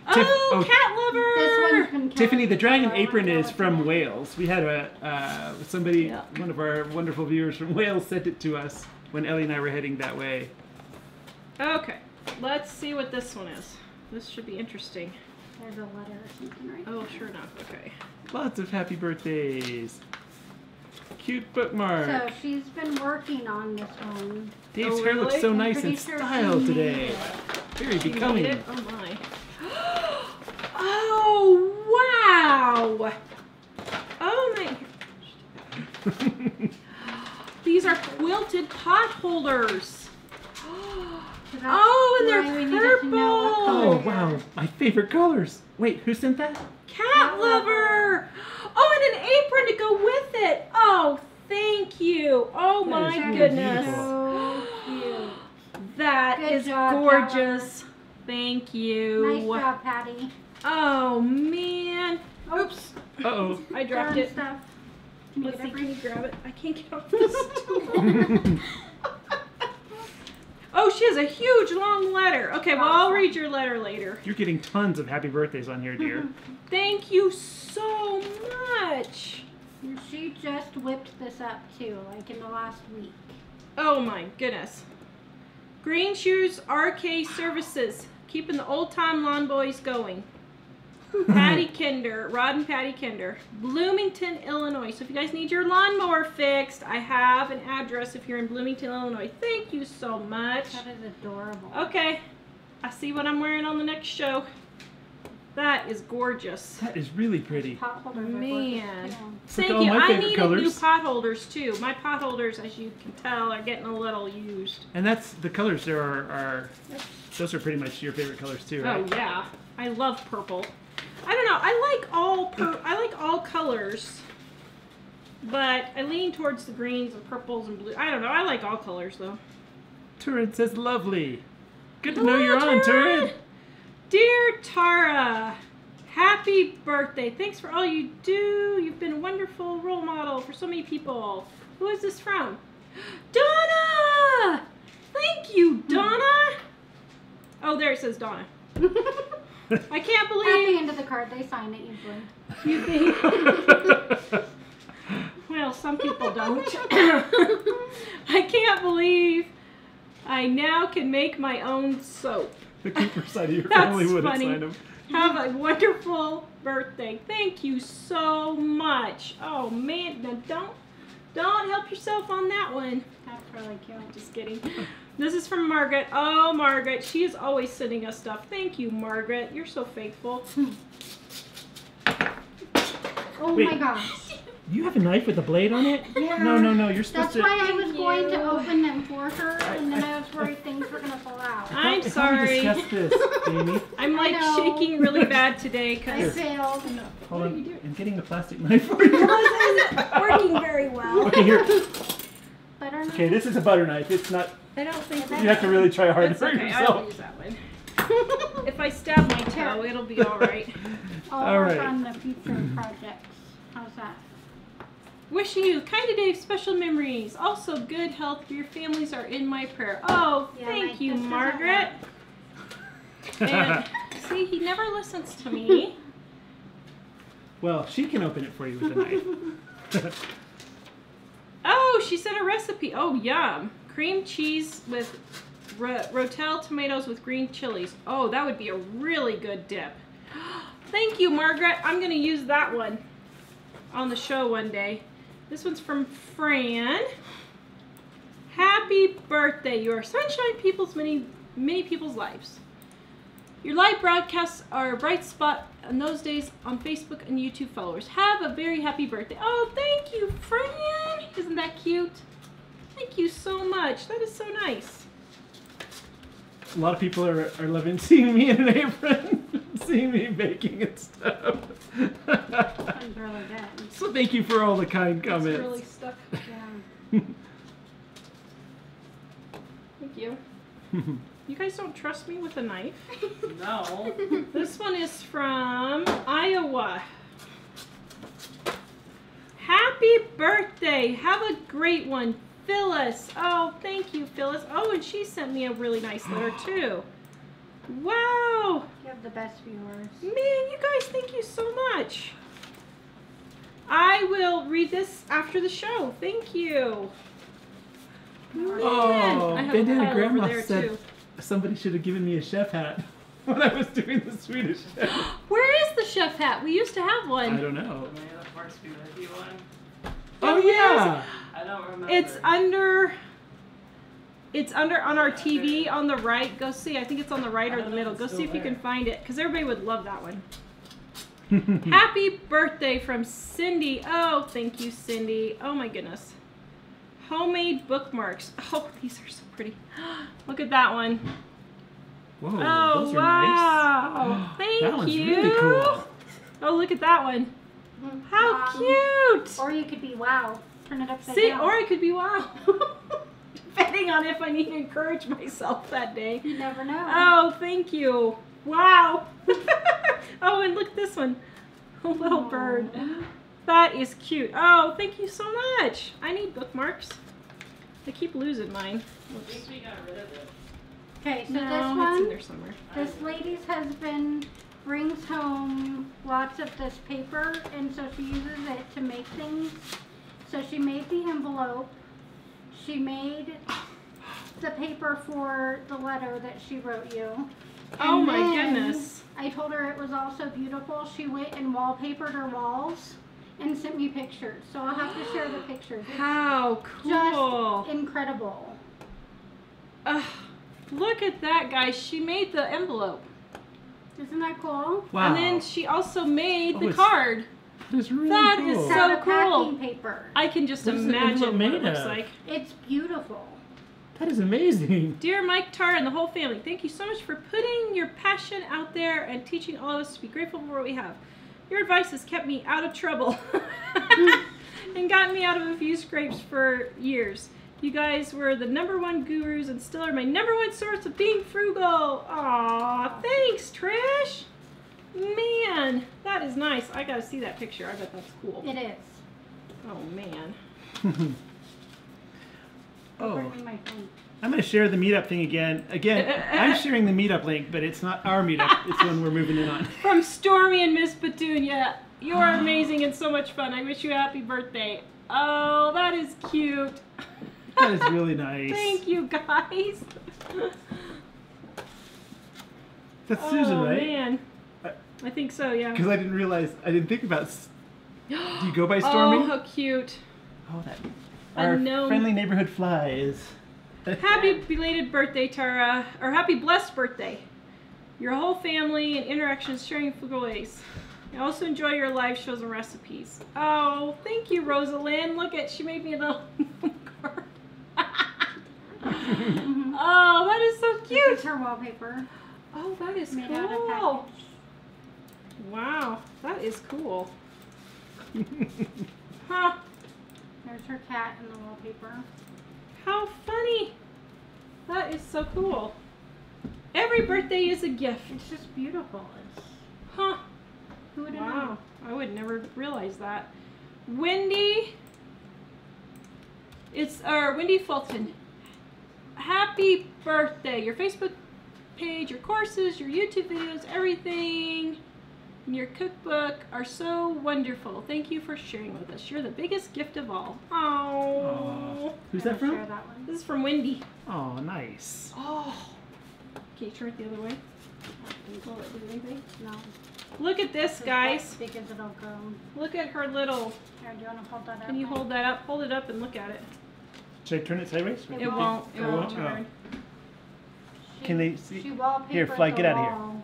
Oh,
Tiff- oh,
cat lover.
This one's been
Tiffany, the dragon
I
apron is from. Wales. We had a uh, somebody,
Yeah.
one of our wonderful viewers from Wales, sent it to us when Elly and I were heading that way.
Okay, let's see what this one is. This should be interesting.
There's a letter or something right
Oh, sure enough. Okay.
Lots of happy birthdays. Cute bookmark.
So she's been working on this one.
Dave's
Oh,
hair looks so
I'm
nice and
sure
styled today.
it.
Very
You
becoming.
made it? Oh my. Oh wow! Oh my. These are quilted pot holders. Oh, and they're
we needed to know what
purple.
oh wow, my favorite colors. Wait, who sent that?
Cat lover. Oh, and an apron to go with it. Oh, thank you. Oh
That
my goodness.
beautiful.
So cute.
That
Good
is
job,
gorgeous. Thank you.
Nice job, Patty.
Oh man. Oops.
Uh oh.
I dropped
Darn
it.
Stuff. Can you
Let's see, can you grab it? I can't get off this stool. oh, she has a huge long letter. Okay, well, I'll read your letter later.
You're getting tons of happy birthdays on here, dear.
Thank you so much.
And she just whipped this up too, like in the last week.
Oh my goodness. Green Shoes RK Services, keeping the old time lawn boys going. Patty Kinder, Rod and Patty Kinder, Bloomington, Illinois. So if you guys need your lawnmower fixed, I have an address if you're in Bloomington, Illinois. Thank you so much.
That is adorable.
Okay, I see what I'm wearing on the next show. That is gorgeous.
That is really pretty.
Pot holders
Man.
gorgeous, too.
Thank you.
my
I
favorite
needed
colors.
new pot holders too. My pot holders, as you can tell, are getting a little used.
And that's the colors there are, are those are pretty much your favorite colors too, oh, right?
Oh yeah, I love purple. I don't know. I like all pur- I like all colors, but I lean towards the greens and purples and blue. I don't know. I like all colors though.
Turid says lovely. Good to know you're on,
Turid.
Turid.
Dear Tawra, happy birthday! Thanks for all you do. You've been a wonderful role model for so many people. Who is this from? Donna. Thank you, Donna. Oh, there it says Donna. I can't believe.
At the end of the card, they sign it usually.
you think. Well, some people don't. I can't believe I now can make my own soap.
the Cooper side of your
That's
family would have
funny.
signed them.
Have a wonderful birthday. Thank you so much. Oh man, now don't don't help yourself on that one.
That's really cute.
Just kidding. This is from Margaret. Oh, Margaret, she is always sending us stuff. Thank you, Margaret. You're so faithful.
Oh
Wait.
my gosh.
You have a knife with a blade on it?
Yeah.
No, no, no. You're supposed
That's
to.
why I was
Thank
going to open them for her, and then I was worried things were gonna fall out.
I thought-
I'm
I thought we
sorry.
this, Amy.
I'm like
know.
shaking really bad today because
I
because
failed.
Hold on. I'm getting the plastic knife for you.
wasn't working very well.
okay, here.
Butter knife?
Okay, this is a butter knife. It's not.
I don't think
You have to really try hard
That's
to hurt
okay. I'll
yourself.
use that one. If I stab my toe, it'll be all right.
I'll
All
work
right.
on the future projects. How's that?
Wishing you kind of day special memories. Also, good health. Your families are in my prayer. Oh,
Yeah,
thank
my
you,
sister's
Margaret. And see, he never listens to me.
well, she can open it for you with a knife.
Oh, she sent a recipe. Oh, yum. Cream cheese with ro- rotel tomatoes with green chilies. Oh, that would be a really good dip. Thank you, Margaret. I'm going to use that one on the show one day. This one's from Fran. Happy birthday. You are sunshine people's many many people's lives. Your live broadcasts are a bright spot in those days on Facebook and YouTube followers. Have a very happy birthday. Oh, thank you, Fran. Isn't that cute? Thank you so much. That is so nice.
A lot of people are, are loving seeing me in an apron, seeing me baking and stuff.
That was really good.
so thank you for all the kind
It's
comments.
really stuck.
Yeah.
Thank you. You guys don't trust me with a knife?
No.
This one is from Iowa. Happy birthday. Have a great one, Phyllis. Oh, thank you, Phyllis. Oh, and she sent me a really nice letter, too. Wow.
You have the best viewers.
Man, you guys, thank you so much. I will read this after the show. Thank you. Oh, Man,
Oh,
I have a
Bandana
pile
Grandma
over there,
said
too.
somebody should have given me a chef hat when I was doing the Swedish chef.
Where is the chef hat? We used to have one.
I don't know.
May the force be with you one.
Oh yeah.
I don't remember.
It's under. It's under on our TV on the right. Go see. I think it's on the right or the middle. Go see
still
if you can find it, because everybody would love that one. Happy birthday from Cindy. Oh, thank you, Cindy. Oh my goodness. Homemade bookmarks. Oh, these are so pretty. Look at that one.
Whoa,
Oh,
those are
wow.
nice.
Thank
that one's
you.
really cool.
Oh, look at that one. How
Um,
cute.
Or you could be wow. Turn it upside
See,
down.
or it could be wow. Depending on if I need to encourage myself that day.
you never know.
Oh, thank you. Wow. oh, and look at this one. A little bird. That is cute. Oh, thank you so much. I need bookmarks. I keep losing mine.
I
Whoops.
think we got rid of it.
Okay, so
No,
this
it's in
one,
there somewhere.
this lady's husband brings home lots of this paper, and so she uses it to make things. So she made the envelope. She made the paper for the letter that she wrote you.
Oh my
then
goodness.
I told her it was also beautiful. She went and wallpapered her walls and sent me pictures. So I'll have to share the pictures. It's
How cool.
just incredible.
Ugh, look at that, guys. She made the envelope.
Isn't that cool?
Wow.
And then she also made
Oh,
the
it's
card.
That's really
That
cool.
is so
out of
cool.
packing paper.
I can just
What is the
imagine
envelope
what it looks
of?
like.
It's beautiful.
that is amazing.
Dear Mike Tawra and the whole family, thank you so much for putting your passion out there and teaching all of us to be grateful for what we have. Your advice has kept me out of trouble and gotten me out of a few scrapes for years. You guys were the number one gurus and still are my number one source of being frugal. Aw, thanks, Trish. Man, that is nice. I gotta see that picture. I bet that's cool.
It is.
Oh man.
oh,
Bring me my phone.
I'm going to share the meetup thing again. Again, I'm sharing the meetup link, but it's not our meetup. It's one we're moving in on.
From Stormy and Miss Petunia. You are ah. amazing and so much fun. I wish you a happy birthday. Oh, that is cute.
That is really nice.
Thank you, guys.
That's
oh,
Susan, right?
man.
I-
I think so, yeah.
Because I didn't realize, I didn't think about. Do you go by Stormy?
Oh, how cute.
Oh, that. Our
Unknown.
friendly neighborhood flies.
Happy belated birthday, Tawra. Or happy blessed birthday. Your whole family and interactions sharing frugal ways. I also enjoy your live shows and recipes. Oh, thank you, Rosalind. Look at, she made me a little card. oh, that is so
This
cute.
is her wallpaper.
Oh, that is
Made out of
cool.
Package.
Wow, that is cool. Huh,
There's her cat in the wallpaper.
how funny. That is so cool. Every birthday is a gift.
It's just beautiful. It's,
Huh.
who would have
Wow,
known?
I would never realize that. Wendy, it's uh, Wendy Fulton. Happy birthday! Your Facebook page, your courses, your YouTube videos, everything, and your cookbook are so wonderful. Thank you for sharing with us. You're the biggest gift of all. Oh,
Aw. Who's that from?
that one.
this is from Wendy.
Oh, nice.
Oh, can you turn it the other way? Will it do anything?
No.
Look at this, guys.
Because it'll go.
Look at her little
Here, do you want to hold that up?
Can you hold that up? Hold it up and look at it.
Should I turn it sideways?
It
It won't. It
Oh,
won't
oh.
turn.
She,
Can they see-
She wallpapered
Here, fly,
the
out of here.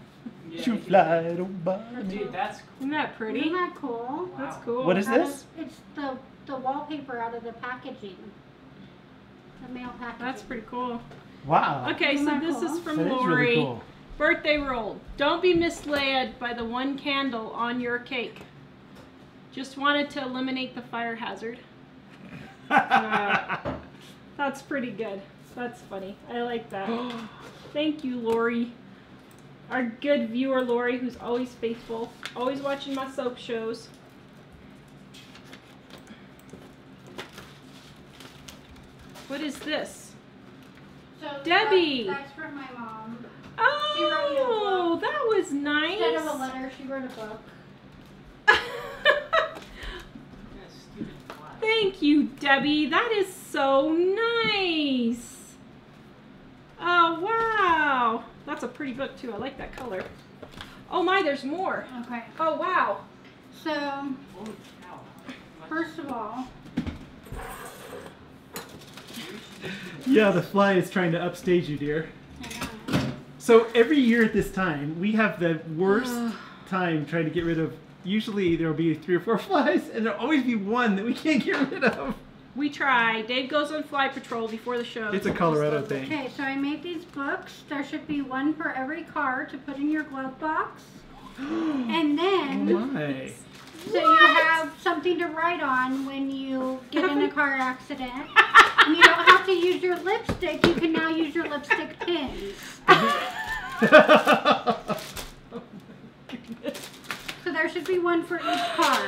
Wall.
Yeah,
Shoot,
you-
fly, don't bother me.
Dude, that's
Isn't that pretty?
Isn't that cool?
That's cool.
What is
Out of-
this?
it's the the wallpaper out of the packaging. The mail packaging.
That's pretty cool.
Wow.
Okay,
Isn't
so this
cool?
is from
That is
Lori.
really cool.
Birthday roll. Don't be misled by the one candle on your cake. Just wanted to eliminate the fire hazard. Uh, That's pretty good. That's funny. I like that. Thank you, Lori. Our good viewer, Lori, who's always faithful, always watching my soap shows. What is this?
So
Debbie.
That, that's from my mom.
Oh, that was nice.
Instead of a letter, she wrote a book.
that stupid fly.
Thank you, Debbie. That is so nice. Oh, wow. That's a pretty book, too. I like that color. Oh, my, there's more.
Okay.
Oh, wow.
So first of all,
Yeah, the fly is trying to upstage you, dear. So every year at this time, we have the worst time trying to get rid of usually there will be three or four flies, and there'll always be one that we can't get rid of.
We try. Dave goes on fly patrol before the show.
It's a Colorado thing.
Okay, so I made these books. There should be one for every car to put in your glove box. And
Oh
then,
my.
so you have something to write on when you get in a car accident. And you don't have to use your lipstick. You can now use your lipstick pins. So there should be one for each car.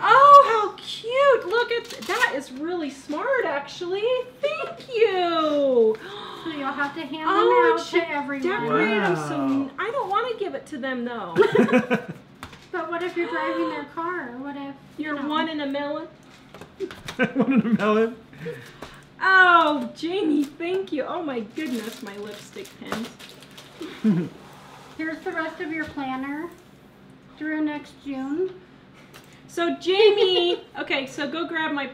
Oh my god.
How cute! Look at that. Is really smart, actually. Thank you.
So you'll have to hand them
Oh,
out
it should
to everyone.
decorate them. So I don't want to give it to them though.
But what if you're driving their car? What if
You're
you know,
one in a million.
one in a melon.
Oh, Jamie, thank you. Oh my goodness, my lipstick pins.
Here's the rest of your planner through next June.
So Jamie, okay, so go grab my.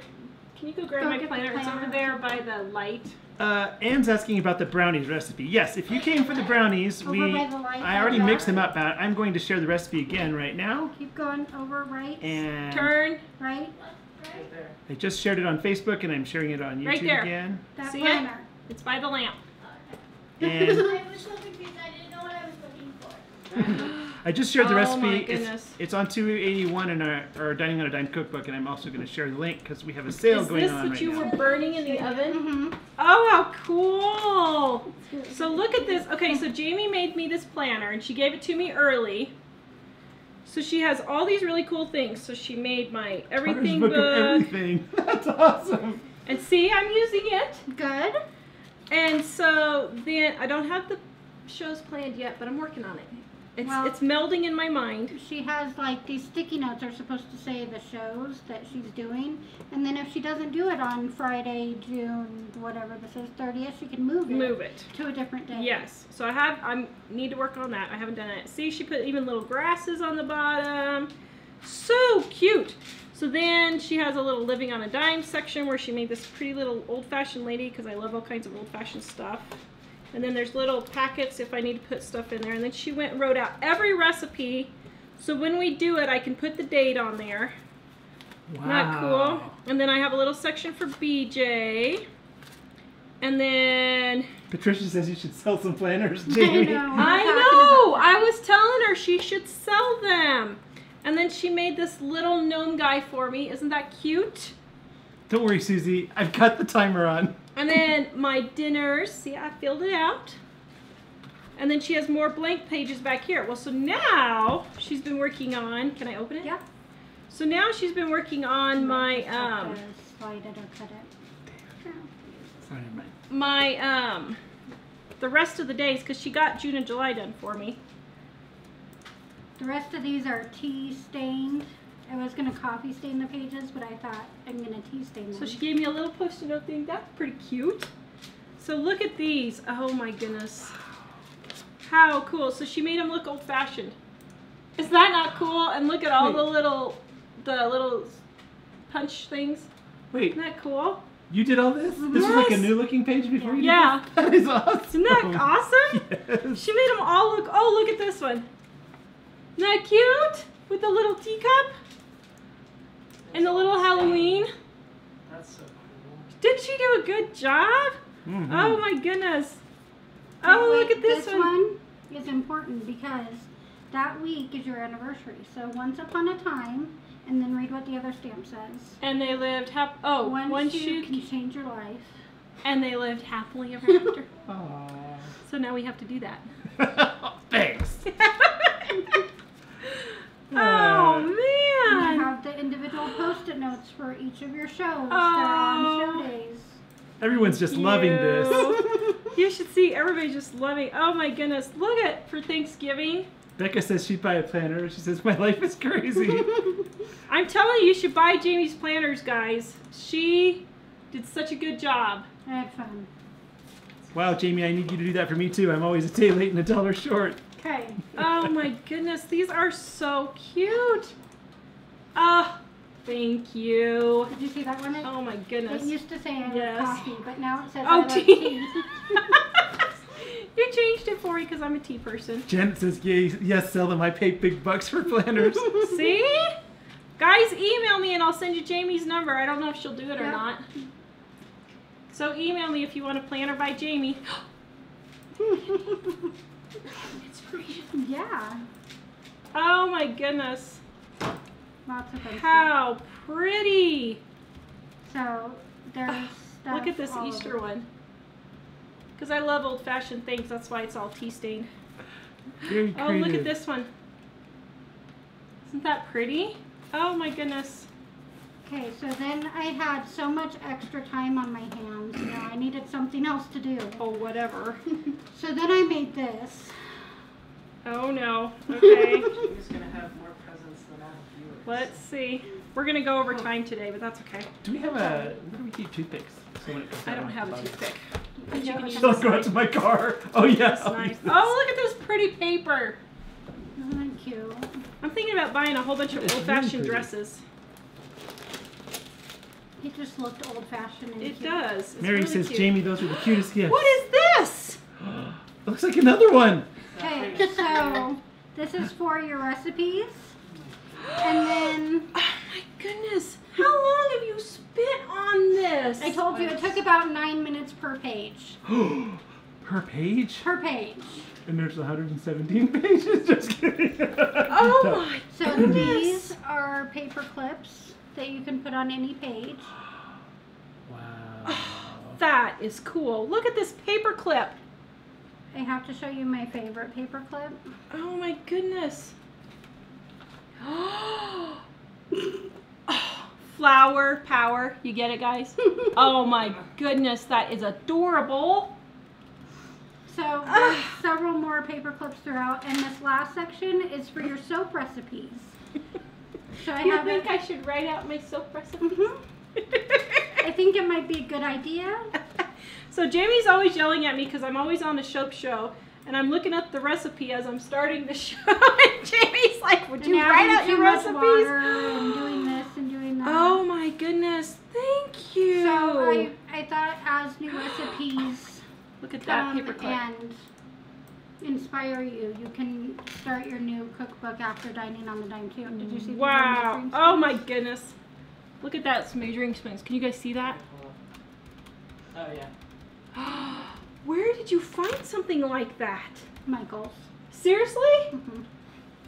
Can you go grab
Go
my
get the
planner? It's over there by the light.
Uh, Anne's asking about the brownies recipe. Yes, if you came for the brownies,
Over
we
by the light
I already
there.
mixed them up. But I'm going to share the recipe again right now,
Keep going over right,
and
Turn.
right.
Right there.
I just shared it on Facebook, and I'm sharing it on YouTube
Right there.
again.
That
See it?
planner.
It's by the lamp.
And
I was so confused. I didn't know what I was looking for.
I just shared the
Oh
recipe.
my
It's, it's on 281 in our, our Dining on a Dime cookbook, and I'm also going to share the link because we have a sale going on.
Is this what
right
you
now.
were burning in the oven?
Mm-hmm.
Oh, how cool! So look at this. Okay, so Jamie made me this planner and she gave it to me early. So she has all these really cool things. So she made my everything
book
book.
everything. That's awesome.
And see, I'm using it.
Good.
And so then I don't have the shows planned yet, but I'm working on it. It's
Well-
it's melding in my mind.
She has like these sticky notes are supposed to say the shows that she's doing, and then if she doesn't do it on Friday, June whatever this is, thirtieth, she can move it
Move it.
to a different day.
Yes. So I have I need to work on that. I haven't done it. See, she put even little grasses on the bottom. So cute. So then she has a little living on a dime section where she made this pretty little old-fashioned lady because I love all kinds of old-fashioned stuff. And then there's little packets if I need to put stuff in there. And then she went and wrote out every recipe. So when we do it, I can put the date on there.
Wow.
Not cool. And then I have a little section for BJ. And then
Patricia says you should sell some planners,
I
Jamie.
know.
I know. I was telling her she should sell them. And then she made this little gnome guy for me. Isn't that cute?
Don't worry, Susie. I've got the timer on.
And then my dinners. See, I filled it out. And then she has more blank pages back here. Well, so now she's been working on. Can I open it?
Yeah.
So now she's been working on my um
to slide it or cut it.
Sorry, Mike.
my um the rest of the days because she got June and July done for me.
The rest of these are tea stained. I was gonna coffee stain the pages, but I thought I'm gonna tea stain them.
So she gave me a little post-it note thing. That's pretty cute. So look at these. Oh my goodness. How cool. So she made them look old-fashioned. Is that not cool? And look at all
Wait.
the little, the little punch things.
Wait,
Isn't that cool?
you did all this? This was like a new looking page before you
Yeah.
did this? That is awesome.
Isn't that awesome?
Yes.
She made them all look, oh, look at this one. Isn't that cute? With the little teacup and the little Halloween.
That's so cool.
Did she do a good job?
Mhm.
Oh my goodness. Oh,
wait,
look at this, one. this one.
One is important because that week is your anniversary. So once upon a time, and then read what the other stamp says.
And they lived hap- oh,
One
one
shoe
shoe
can change your life.
and they lived happily ever after.
Aw.
so now we have to do that.
Thanks.
oh
And you have the individual post-it notes for each of your shows. They're on
Oh.
show days.
Everyone's just loving this.
You. You should see everybody just loving. Oh my goodness. Look at for Thanksgiving.
Becca says she'd buy a planner. She says my life is crazy.
I'm telling you, you should buy Jamie's planners, guys. She did such a good job.
I had fun.
wow, Jamie, I need you to do that for me too. I'm always a day late and a dollar short.
Okay.
Oh my goodness, these are so cute. Ah, thank you.
Did you see that one? It,
Oh my goodness.
it used to say I
Yes.
coffee, but now it says
Oh, tea.
tea.
you changed it for me because I'm a tea person.
Janet says, yes, yes, sell them. I pay big bucks for planners.
See? Guys, email me and I'll send you Jamie's number. I don't know if she'll do it or not. So email me if you want a planner by Jamie. it's free.
yeah.
Oh my goodness.
Lots of fun stuff.
How pretty.
So there's stuff.
Look at this
all
Easter
over.
one. Because I love old fashioned things. That's why it's all tea stained.
Very
Oh,
creative.
look at this one. Isn't that pretty? Oh my goodness.
Okay, so then I had so much extra time on my hands. You know, I needed something else to do.
Oh, whatever.
So then I made this.
Oh no. Okay.
Who's gonna have more presents than all viewers?
Let's see. We're gonna go over time today, but that's okay.
Do we have a, where do we keep toothpicks? So when it comes
I don't have a toothpick.
You
you
know,
can use
Don't go out to my car. Oh, yeah.
That's
I'll
nice.
use this.
Oh, look at this pretty paper.
Isn't that cute?
I'm thinking about buying a whole bunch of
It's really
old-fashioned
pretty.
dresses.
It just looked old fashioned and
It
cute.
does. It's
Mary
really
says,
cute.
Jamie, those are the cutest gifts.
What is this?
Looks like another one.
Okay, so this is for your recipes. And then
Oh my goodness. How long have you spent on this?
I told you it took about nine minutes per page.
per page?
Per page.
And there's 117 pages. Just kidding.
Oh my
So
goodness.
these are paper clips that you can put on any page.
Wow.
That is cool. Look at this paper clip.
I have to show you my favorite paper clip.
Oh my goodness. Flower power. You get it, guys? Oh my goodness, that is adorable.
So there's several more paper clips throughout, and this last section is for your soap recipes. So I
you think
it.
I should write out my soap recipe?
Mhm. I think it might be a good idea.
so Jamie's always yelling at me because I'm always on a soap show. And I'm looking up the recipe as I'm starting the show. and Jamie's like, would
And
you write out your
too much
recipes?
water and doing this and doing that.
Oh my goodness. Thank you.
So I, I thought as new recipes
Look at that
come
paper clip.
and inspire you, you can start your new cookbook after dining on the dime too. Did you see? the
Wow.
measuring
Oh my goodness. Look at that it's measuring spoons. Can you guys see that?
Oh yeah.
Where did you find something like that?
Michael's.
Seriously?
hmm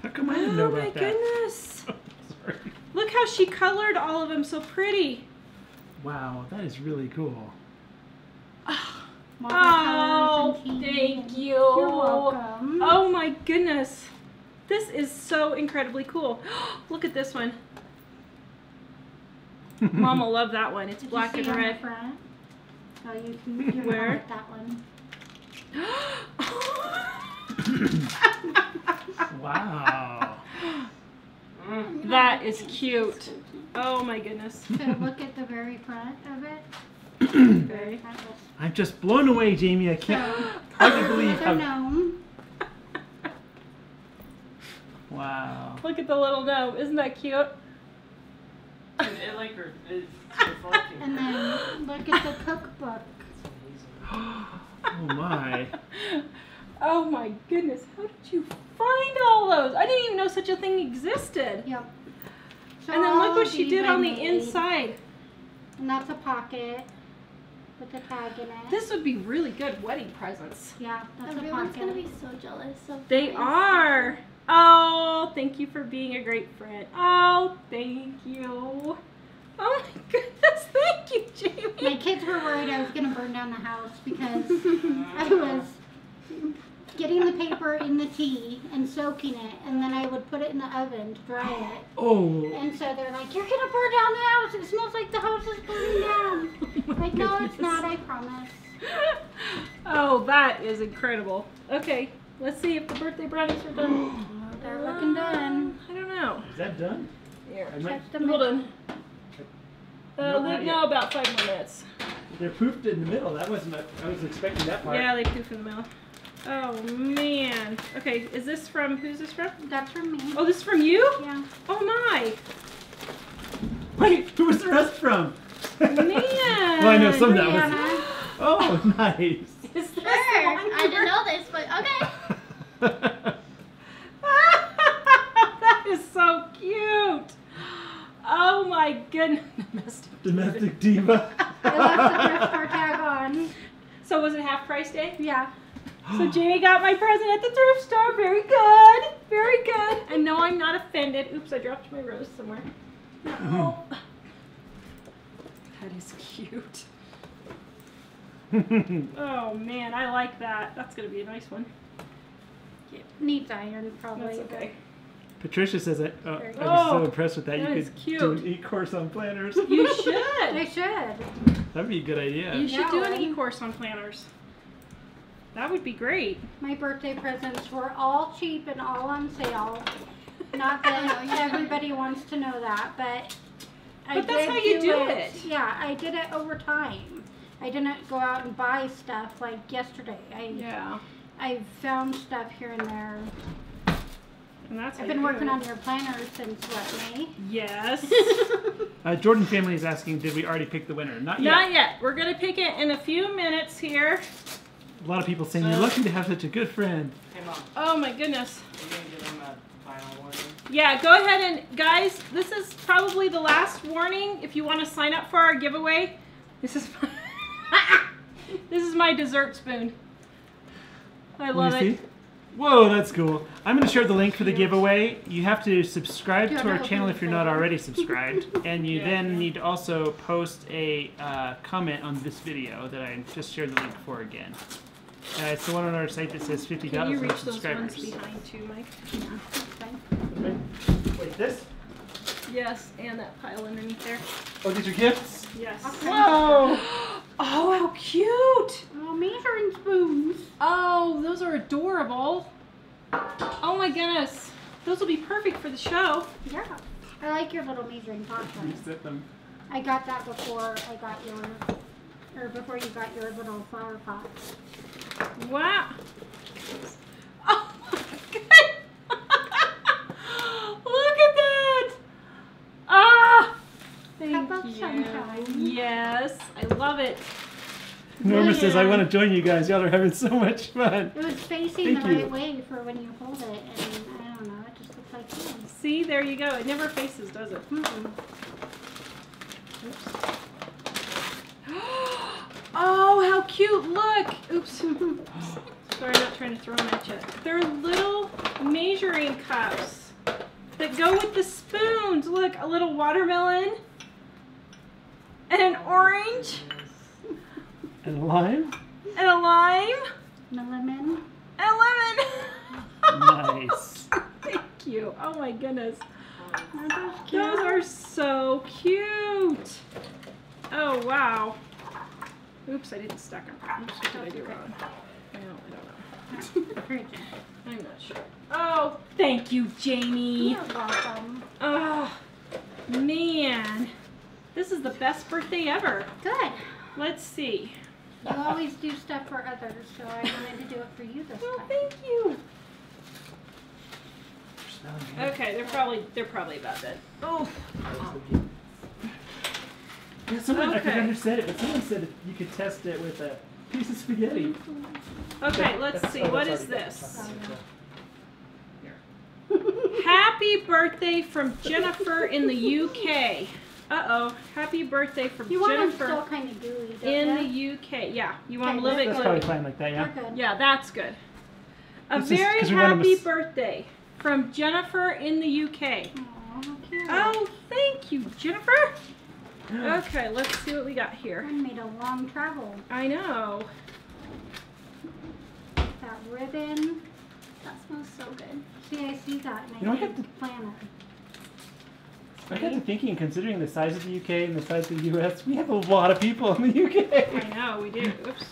How come I didn't know
oh my
about that?
goodness.
Sorry.
Look how she colored all of them so pretty.
Wow, that is really cool.
Oh,
Watercolors and tea.
thank you.
You're welcome.
Oh my goodness. This is so incredibly cool. Look at this one. Mom will love that one. It's
Did
black
you
and
see on the
red.
Front? So you can you can
Where?
like that one.
Wow.
That is cute. Oh my goodness.
So look at the very front of it.
Okay.
That
I'm just blown away, Jamie. I can't
So,
hardly believe
so
how.
gnome.
Wow.
Look at the little gnome. Isn't that cute?
It, it like re- it's.
And then look at the cookbook.
Oh my.
oh my goodness. How did you find all those? I didn't even know such a thing existed.
Yep. So
and then look what she did
I
on the
made.
inside.
And that's a pocket with a tag in it.
This would be really good wedding presents.
yeah, that's a
Everyone's gonna be so jealous of
They
my
are. Oh, thank you for being a great friend. Oh, thank you. Oh my goodness, thank you, Jamie.
My kids were worried I was gonna burn down the house because I was getting the paper in the tea and soaking it, and then I would put it in the oven to dry it.
Oh.
And so they're like, "You're gonna burn down the house. It smells like the house is burning down." Oh like, no, it's not. I promise.
Oh, that is incredible. Okay, let's see if the birthday brownies are done.
They're looking done.
I don't know.
Is that done?
Here,
I might,
Check the
hold on. Uh,
Nope,
li-
not
no, about five more minutes.
they're poofed in the middle. That wasn't. I was expecting that part.
Yeah, they poof in the middle. Oh man. Okay, is this from who's this from?
That's from me.
Oh, this is from you?
Yeah.
Oh my.
Wait, who was the rest from?
Man.
well, I know some of that was.
Brianna.
Oh, nice.
Is this
Sure. I didn't know this, but okay.
that is so cute. Oh my goodness.
Domestic diva.
I left the thrift store tag on.
So was it half price day?
Yeah.
So Jamie got my present at the thrift store. Very good. Very good. And no, I'm not offended. Oops, I dropped my rose somewhere. No. That is cute. Oh man, I like that. That's gonna be a nice one.
Needs iron probably.
That's okay.
Patricia says that. Oh,
There you
I uh,
go.
was so
Oh,
impressed with that.
that
you
is
could
cute.
do an e-course on planners.
You should.
I
should.
should.
That'd be a good idea.
You should
Yeah,
do an
right?
e-course on planners. That would be great.
My birthday presents were all cheap and all on sale. Not that everybody wants to know that, but I
But that's
did
how you do it.
Yeah, I did it over time. I didn't go out and buy stuff like yesterday. I
Yeah.
I found stuff here and there.
And that's how
I've been working on your planner since what May.
Yes.
Uh, Jordan family is asking, did we already pick the winner? Not yet.
Not yet. We're gonna pick it in a few minutes here.
A lot of people saying you're lucky to have such a good friend.
Hey mom,
Oh my goodness.
we're gonna give them a final warning.
Yeah, go ahead and guys, this is probably the last warning if you want to sign up for our giveaway. This is This is my dessert spoon. I love it.
see. Whoa, that's cool. I'm going to share the link for the giveaway. You have to subscribe
Do
to our channel if you're not already subscribed. And you
Yeah,
then
yeah.
need to also post a uh, comment on this video that I just shared the link for again. Uh, it's the one on our site that says 50
Can you reach those
subscribers.
ones behind too, Mike?
Okay. Wait, this?
Yes, and that pile underneath there.
Oh, these are gifts?
Yes.
Okay.
Whoa!
Oh, how cute!
Oh, measuring spoons.
Oh, those are adorable. Oh my goodness. Those will be perfect for the show.
Yeah. I like your little measuring pot. one.
Reset them.
I got that before I got your, or before you got your little flower pot.
Wow. Oh my god. Look at that. Ah. Thank you.
sunshine?
Yes, I love it.
Norma says, I want to join you guys. Y'all are having so much fun.
It was facing
Thank
the
you.
right way for when you hold it, and I don't know, it just looks like you.
See, there you go. It never faces, does it?
Mm-mm.
Oh, how cute! Look. Oops. Sorry, I'm not trying to throw them at you. They're little measuring cups that go with the spoons. Look, a little watermelon and an orange
And a lime?
and a lime
And a lemon.
and a lemon.
Nice.
Thank you. Oh my goodness.
Aren't those cute?
Those are so cute. Oh wow. Oops, I didn't stack them. Oops, what did I do wrong? I don't, I don't know. I'm not sure. Oh, thank you, Jamie.
You're welcome.
Oh, man. This is the best birthday ever.
Good.
Let's see.
You always do stuff for others, so I wanted to do it for you this
Oh,
time.
thank you. Okay, they're probably they're probably about dead. Oh,
Yeah, someone, I
Okay.
forgot who said it, but someone said that you could test it with a piece of spaghetti.
okay. Let's
That's-
see.
oh,
What
that's
is
already
this?
done.
Happy birthday from Jennifer in the UK. Uh oh. Happy birthday from
You want them
Jennifer
still kind of gooey, don't
in
you?
the UK. Yeah, you want them a little bit
That's
gluey.
probably fine like that, yeah?
Good.
Yeah, that's good. A
This is-
very
'cause we want 'em
happy birthday from Jennifer in the UK.
Aw, how.
Oh, thank you, Jennifer. Okay, let's see what we got here.
I made a long travel.
I know.
That ribbon.
That smells so good.
See, I see that and I
You know, I
didn't
got the-
plan it.
I got to thinking, considering the size of the UK and the size of the US, we have a lot of people in the UK.
I know, we do. Oops.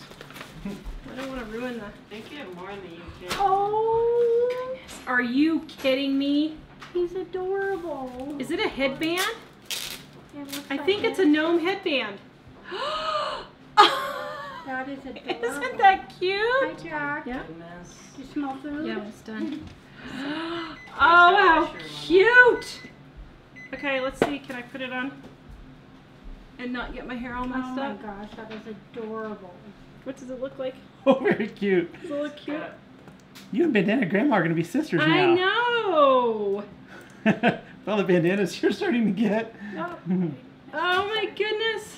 I don't want to ruin the.
I think you have more in the UK.
Oh, are you kidding me?
He's adorable.
Is it a headband?
It
I
like
think it's a gnome headband.
That is adorable.
Isn't that cute?
Hi,
cute?
Jack.
Yeah.
Goodness.
Do you smell food?
Yeah, it's done. oh, how cute! Okay, let's see. Can I put it on and not get my hair all messed up.
Oh
messed
my
up?
gosh, that is adorable.
What does it look like?
Oh, very cute.
Does it look cute?
You and Bandana Grandma are gonna be sisters now.
I know.
With all the bandanas you're starting to get.
Oh, oh my goodness.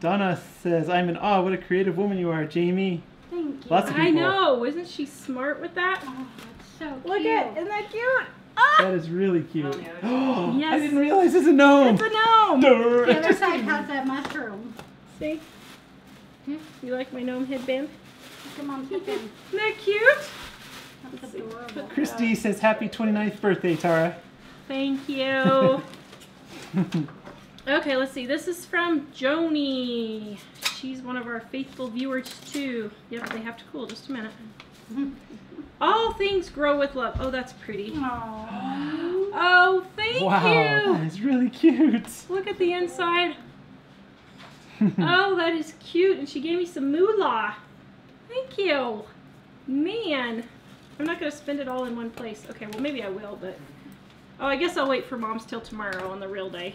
Donna says, I'm in awe. What a creative woman you are, Jamie.
Thank you.
Lots of people.
I know. Isn't she smart with that?
Oh, that's so cute.
Look at, isn't that cute? Ah,
That is really cute.
On the other
Oh,
Yes.
I didn't realize it's a gnome.
it's a gnome.
Durr.
The other side has that mushroom.
See?
Hmm?
You like my gnome headband?
Come on, sit down.
Isn't that cute?
That's adorable.
Christy says, Happy 29th birthday, Tawra.
Thank you. okay, let's see. This is from Joni. She's one of our faithful viewers too. Yep, they have to cool. Just a minute. All things grow with love. Oh, that's pretty.
Aww.
Oh, thank
wow, that
you.
is really cute.
Look at the inside. Oh, that is cute. And she gave me some moolah. Thank you. Man. I'm not going to spend it all in one place. Okay, well, maybe I will, but. Oh, I guess I'll wait for mom's till tomorrow on the real day.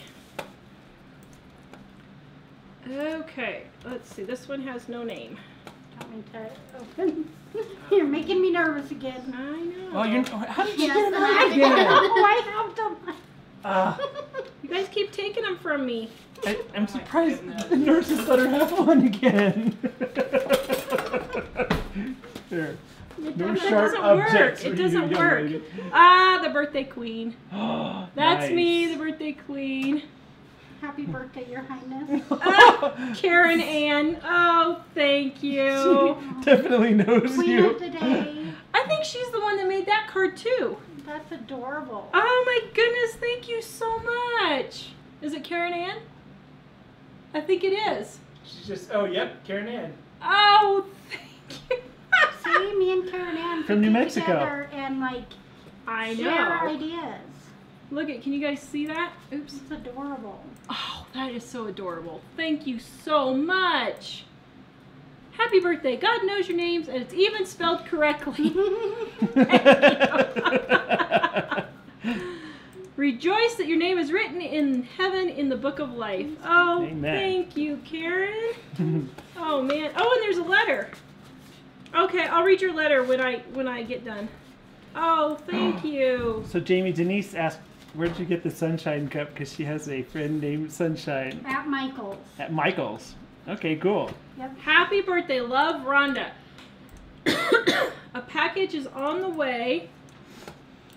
Okay, let's see. This one has no name.
Want me to open? You're making me nervous again.
I know.
Oh, you're. How did you
Yes,
get it
I
right again?
know. I have them.
Ah,
You guys keep taking them from me.
I, I'm surprised the nurses let her have one again. There.
It
No
doesn't,
sharp
doesn't
objects
work. It doesn't work. Ah, the birthday queen.
That's
That's me, the birthday queen.
Happy birthday, Your Highness.
Ah, Karen Ann. Oh, thank
She
you.
definitely knows
Queen
you.
of the day.
I think she's the one that made that card too.
That's adorable.
Oh my goodness, thank you so much. Is it Karen Ann? I think it is.
She's just. Oh, yep, Karen Ann.
Oh, thank you.
See, me and Karen Ann
From New Mexico.
together and like
I know.
share
know.
ideas.
Look at, can you guys see that? Oops.
It's adorable.
Oh, that is so adorable. Thank you so much. Happy birthday. God knows your names and it's even spelled correctly. Rejoice that your name is written in heaven in the book of life. Oh,
Amen.
thank you, Karen. Oh man. Oh, and there's a letter. Okay, I'll read your letter when I when I get done. Oh, thank you.
so Jamie Denise asked, "Where'd you get the Sunshine Cup?" Because she has a friend named Sunshine
At Michael's.
at Michael's. Okay, cool. Yep.
Happy birthday, love, Rhonda. a package is on the way.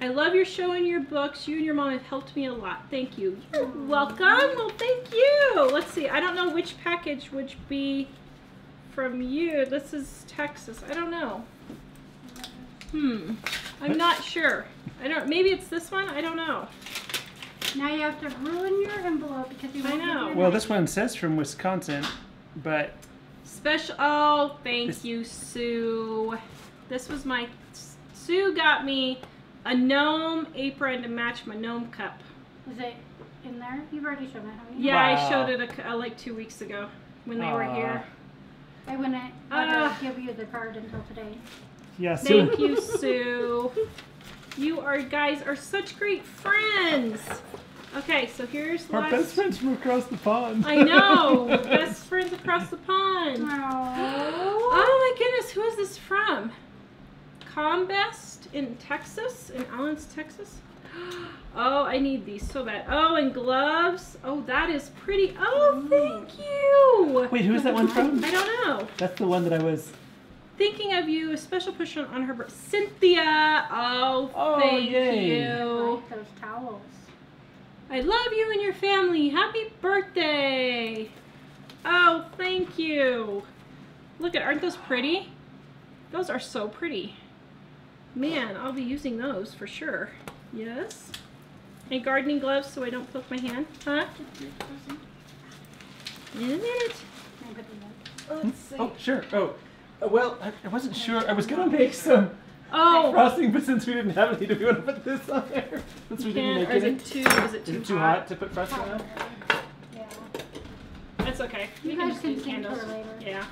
I love your show and your books. You and your mom have helped me a lot. Thank you. You're welcome. Well, thank you. Let's see. I don't know which package would be from you. This is Texas. I don't know. Hmm. I'm not sure. I don't. Maybe it's this one. I don't know.
Now you have to ruin your envelope because you
I
won't get
know.
your
Well, this one says from Wisconsin, but
Special. Oh, thank
This-
you, Sue. This was my. Sue got me a gnome apron to match my gnome cup.
Is it in there? You've already shown it, haven't you?
Yeah, I
Wow.
showed it a c uh, like two weeks ago when they were
Aw.
here.
I wouldn't let
Ah.
her give you the card until today.
yeah. So
Thank you, Sue. You are guys are such great friends. Okay, so here's the
our
last.
best friends from across the pond.
I know, best friends across the pond.
Oh.
Oh my goodness, who is this from? Combest in Texas, in Allen's, Texas. Oh, I need these so bad. Oh, and gloves. Oh, that is pretty. Oh, thank mm. you.
Wait, who is that one from?
I don't know.
That's the one that I was.
Thinking of you, a special push on, on her birth. Cynthia. Oh,
Oh,
thank
yay.
I like those towels.
I love you and your family. Happy birthday. Oh, thank you. Look at, aren't those pretty? Those are so pretty. Man, I'll be using those for sure. Yes. And gardening gloves so I don't poke my hand. Huh? In a minute.
Let's hmm?
oh, see.
Oh, sure. Oh, well, I, I wasn't sure. I was gonna make some
Oh,
frosting, but since we didn't have any, do we want to put this on there? Since we
can,
didn't
or is
make
it too, is it
Is
too,
it too hot to put frosting on?
Yeah.
That's okay.
You
We
guys
just
can sing
candles.
later.
Yeah.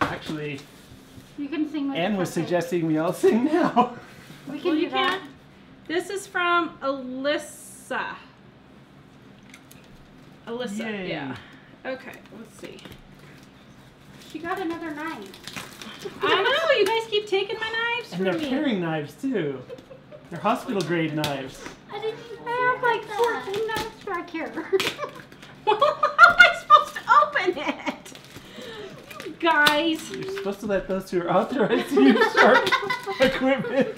Actually,
You can sing with
Anne was
cupcake.
suggesting we all sing now.
We can
Well,
do
you
that.
can. This is from Alyssa. Alyssa,
Yay.
yeah. Okay, let's see.
She got another knife.
I know, you guys keep taking my knives
And
from
they're
me.
paring knives too. They're hospital grade knives.
I didn't even
I have like
that.
14 knives back here.
How am I supposed to open it? You guys.
You're supposed to let those who are authorized to use sharp equipment.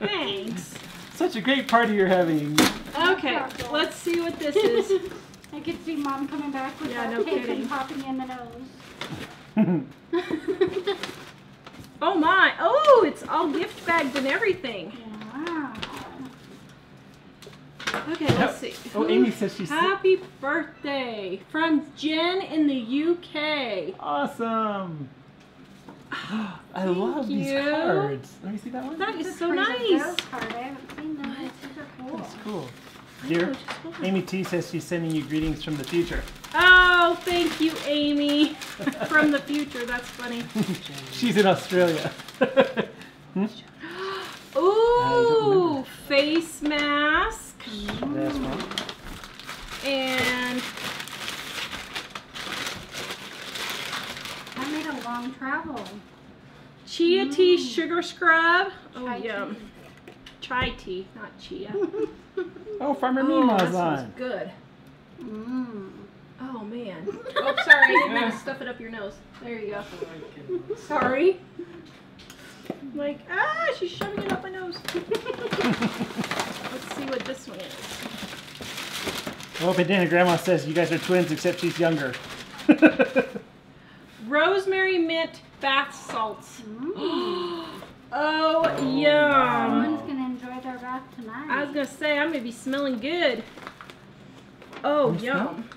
Thanks.
Such a great party you're having.
Okay, let's see what this is.
I could see mom coming back with
Yeah,
that
no
tape
kidding.
and popping in the nose.
Oh my. Oh, it's all gift bagged and everything.
wow.
Okay, let's see.
Oh, Amy says she's
Happy birthday from Jen in the UK.
awesome. I love these cards. Let me see that one.
That
This
so nice.
Card. I haven't seen those. These are cool.
That's cool. Dear, Amy T says she's sending you greetings from the future.
Oh, thank you, Amy. From the future. That's funny.
She's in Australia. Hmm?
Ooh, face mask.
That's.
And
I made a long travel.
chia tea sugar scrub. Oh,
Chai
yum. Chai tea, not chia.
Oh, Farmer
Oh, that
Mima's
smells
on.
good.
Mmm.
Oh, man. Oh, sorry. I didn't mean to stuff it up your nose. There you go. Sorry. Like, ah, she's shoving it up my nose. Let's see what this one is.
Oh, Bandana Grandma says you guys are twins except she's younger.
Rosemary mint bath salts.
Mm.
Oh,
Someone's
yum.
Gonna enjoy their bath tonight.
I was gonna say I'm gonna be smelling good. Oh,
You smell?
yum.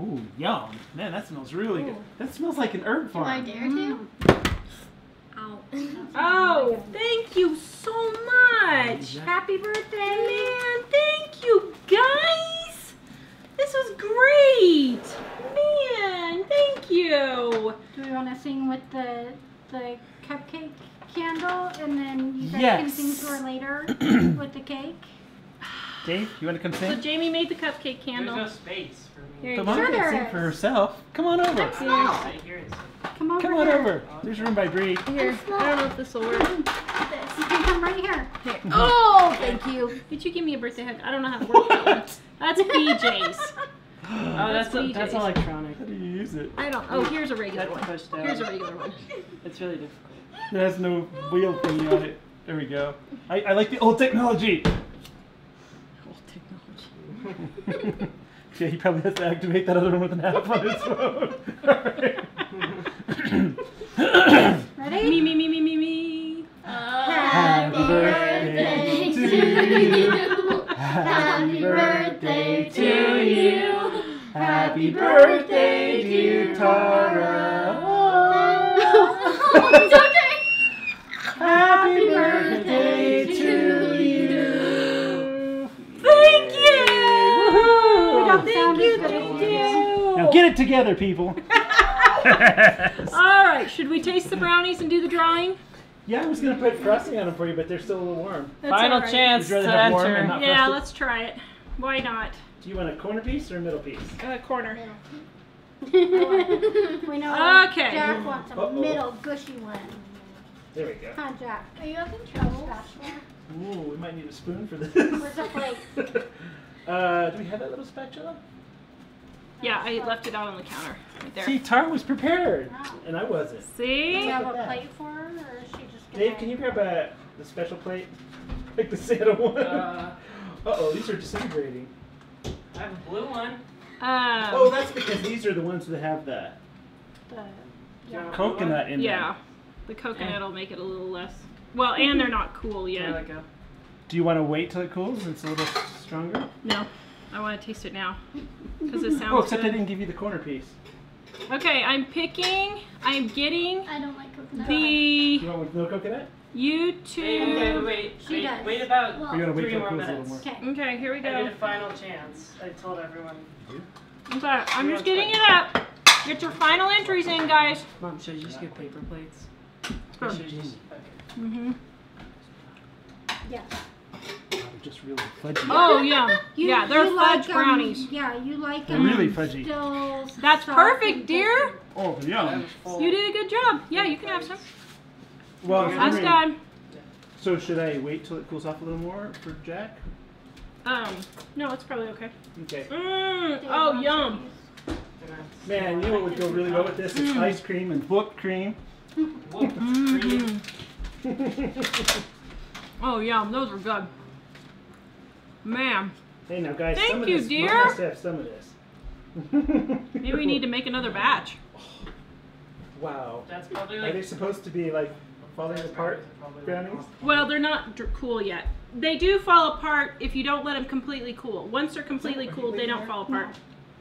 Ooh, yum. Man, that smells really good. That smells like an herb farm.
Do I
farm.
dare to? Mm-hmm. Ow.
Oh, thank you so much.
Happy birthday!
Man, thank you guys. This was great. Man, thank you.
Do we want to sing with the the cupcake candle, and then you guys can sing to her later with the cake?
Dave, you want to come sing?
So
sing?
Jamie made the cupcake candle.
There's
candle.
no space for me.
Here
Come on,
go.
Sure
can't sing for
is.
herself. Come on over.
Here.
Sit here and sit.
Come over
Come on
here.
over. There's room by Bree.
Here. I don't know if this will work. This.
You can come right here.
Here. Oh, thank you. Did you give me a birthday hug? I don't know how to work that one. That's BJ's.
Oh, that's
That's
that's
BJ's.
electronic.
How do you use it?
I don't. Oh, here's a regular
That's
one.
pushed down.
Here's a regular one.
It's really difficult.
It has no wheel thingy on it. There we go. I, I like the old technology.
Old technology.
yeah, he probably has to activate that other one with an app on his phone.
Ready?
Me, me, me, me, me, me.
Happy birthday to you. Happy birthday to you. Happy birthday, dear Tawra.
it's okay.
Oh, Happy birthday to you.
Thank you.
Woohoo.
Thank
Sound
you. Thank you.
Now get it together, people.
All right. Should we taste the brownies and do the drawing?
yeah, I was gonna put frosting on them for you, but they're still a little warm.
That's
Final
all right.
chance to
rather have warm and
enter.
Yeah,
frosted?
let's try it. Why not?
Do you want a corner piece or a middle piece?
Uh, corner.
we know
Okay.
Jack wants a
Uh-oh.
middle gushy one.
There we go.
Huh, Jack?
Are you having
No
trouble?
spatula.
Ooh, we might need a spoon for this.
Where's the plate?
uh, do we have that little spatula?
Yeah, I left it out on the counter right there.
See, Tawra was prepared,
Wow.
and I wasn't. See?
Do you have a
that.
plate for her, or is she just gonna?
Dave, can you grab a the special plate, like the Santa one? Uh
Uh,
oh, these are disintegrating.
I have a blue one.
Um,
Oh, that's because these are the ones that have the
The,
Do you want a blue
coconut in
yeah.
them.
The coconut eh. will make it a little less. Well, and they're not cool
one? There
yet.
we go.
Do you want to wait till it cools? It's a little stronger.
No, I want to taste it now because it
Oh,
sounds
except I didn't give you the corner piece.
Okay, I'm picking. I'm getting
I don't like coconut.
the
You want with no coconut?
Wait, wait,
YouTube.
wait,
She
wait,
does.
wait about
Or you want to wait
three more
cools a little
minutes.
more?
Okay.
Okay, here we go.
I need a final chance. I told everyone.
Okay, I'm just getting it up. Get your final entries in, guys.
Mom, should I just get paper plates?
Sure.
Or should I just- okay.
Mm-hmm.
Yes.
just really fudgy.
Oh yeah,
You-
yeah, they're fudge
like 'em-
brownies.
yeah, you like
They're
them
really fudgy.
That's perfect, dear.
Oh, yeah.
You did a good job. Yeah, you can have some.
Well, if
That's
you're-
done.
so should I wait till it cools off a little more for Jack?
Um, no, it's probably okay.
Okay.
Mmm.
Dave
Oh, yum.
Man, you know what would go really well with this? It's
Mm.
ice cream and whipped cream.
Whoop,
Mhm. Oh, yum. Those were good. Man,
hey now, guys,
Thank
some of
you,
this
dear.
mom has to have some of this.
maybe we need to make another batch.
Wow.
That's probably
Are they supposed to be like falling apart brownies?
Well, they're not dr- cool yet. They do fall apart if you don't let them completely cool. Once they're completely cooled, they don't fall apart.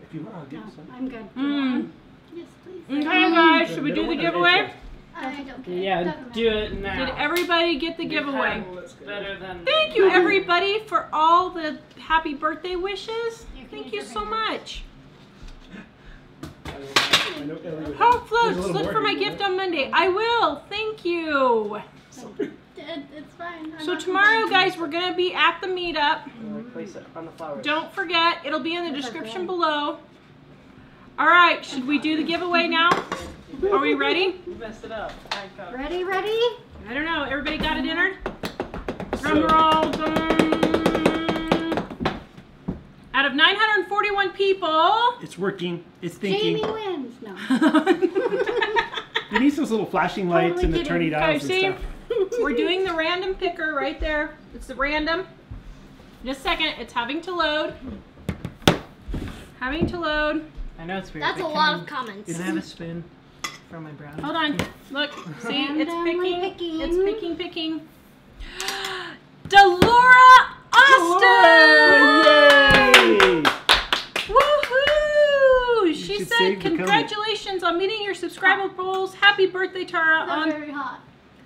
If you want, I'll give
No,
some.
I'm good.
Mmm.
Yes, please.
Okay, guys, should we do the
one or the
giveaway?
Edge
I don't care.
Yeah,
Doesn't
do it now.
Did everybody get the giveaway?
Better than.
Thank you, everybody, for all the happy birthday wishes.
You
Thank you so
fingers.
much.
I know Elly would-
Home Floats, look for my
here,
gift on Monday. I will. Thank you.
It, it's fine. I'm
So tomorrow, guys, we're gonna be at the meetup.
Place it on the flowers.
Don't forget, it'll be in the description below. All right, should we do the giveaway now? Are we ready?
You messed it up.
Ready, ready?
I don't know. Everybody got it entered? Drum
So-
roll. Dum. Out of 941 people.
It's working. It's thinking.
Jamie
thinking.
wins. No.
It needs those little flashing lights
Totally
and the
kidding.
turny
Okay,
dials and
see,
stuff.
we're doing the random picker right there. It's the random. Just a second, it's having to load. Having to load.
I know it's weird.
That's a lot of comments.
Can I have a spoon for my brownie?
Hold on. Look, see, it's picking.
picking.
It's picking, picking. Delora Austin!
Yay!
Woohoo! She said,
save the comment.
"Congratulations on meeting your subscriber goals. Happy birthday, Tawra!
They're
On
very hot.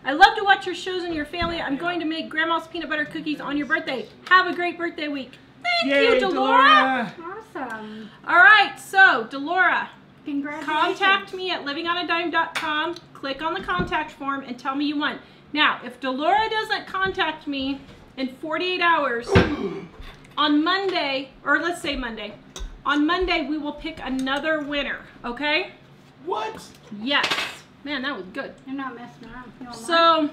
I love to watch your shows and your family. I'm going to make Grandma's peanut butter cookies on your birthday. Have a great birthday week. Thank
Yay,
you, Delora. Delora.
Awesome.
All right, so Delora,
Congratulations.
Contact me at livingonadime.com. Click on the contact form and tell me you won. Now, if Delora doesn't contact me in 48 hours, on Monday, or let's say Monday, on Monday we will pick another winner. Okay?
What?
Yes. Man, that was good.
You're not messing around. You want?
So,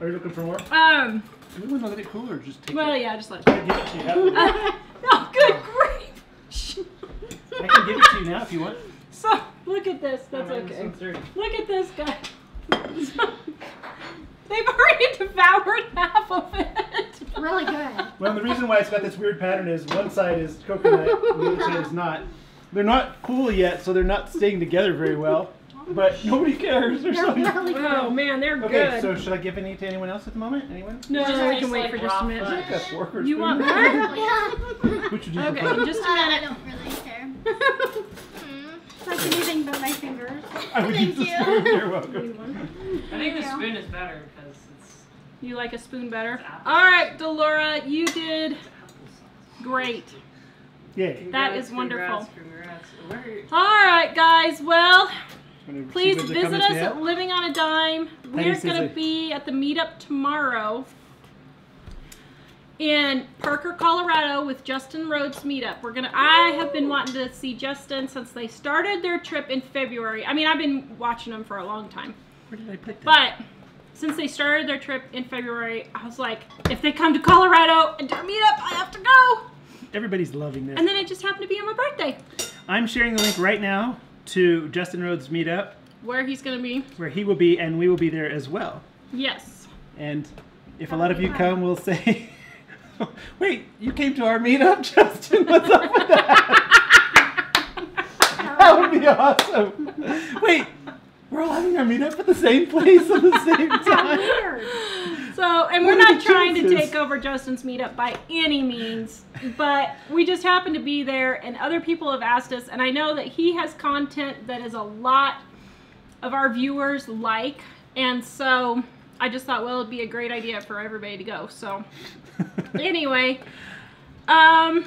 Are you looking for more?
um,
Do we want to let it cool or just take
well,
it?
yeah, just let.
I can give it to you now.
Uh, oh, good grief!
I can give it to you now if you want.
So look at this. That's okay. Look at this guy. They've already devoured half of it.
really good.
Well, the reason why it's got this weird pattern is one side is coconut, the other side is not. They're not cool yet, so they're not staying together very well. But nobody cares. They're
They're
so
really good.
Oh man, they're good.
Okay,
good.
so should I give any to anyone else at the moment? Anyone?
no,
Just
we can wait
like
for just a minute.
fudge.
Like a fork or
You
spoon?
want more?
Yeah.
Which would you
Okay,
prefer?
in just a
Uh, I don't really care.
Like anything but my fingers.
I would
Thank
use
you.
You're welcome.
I think the spoon is better because it's
You like a spoon better? All right, Delora, you did
applesauce.
great.
Yay.
That is wonderful.
Congrats, congrats.
All right, guys. Well, please visit us
we
at? Living on a Dime. We're going to be at the meetup tomorrow in Parker, Colorado with Justin Rhodes meetup. We're gonna I have been wanting to see Justin since they started their trip in February. I mean, I've been watching them for a long time.
Where did I put that?
But since they started their trip in February, I was like, if they come to Colorado and do a meetup, I have to go.
Everybody's loving this.
And then it just happened to be on my birthday.
I'm sharing the link right now to Justin Rhodes meetup,
Where he's gonna be.
where he will be, and we will be there as well.
Yes.
And if a lot of you come, we'll say, "Wait, you came to our meetup, Justin? What's up with that?" that would be awesome. Wait, we're all having our meetup at the same place at the same time.
Weird.
So, and we're
are
not trying to take over Justin's meetup by any means, but we just happen to be there, and other people have asked us, and I know that he has content that is a lot of our viewers like, and so I just thought, well, it'd be a great idea for everybody to go. So, anyway, um,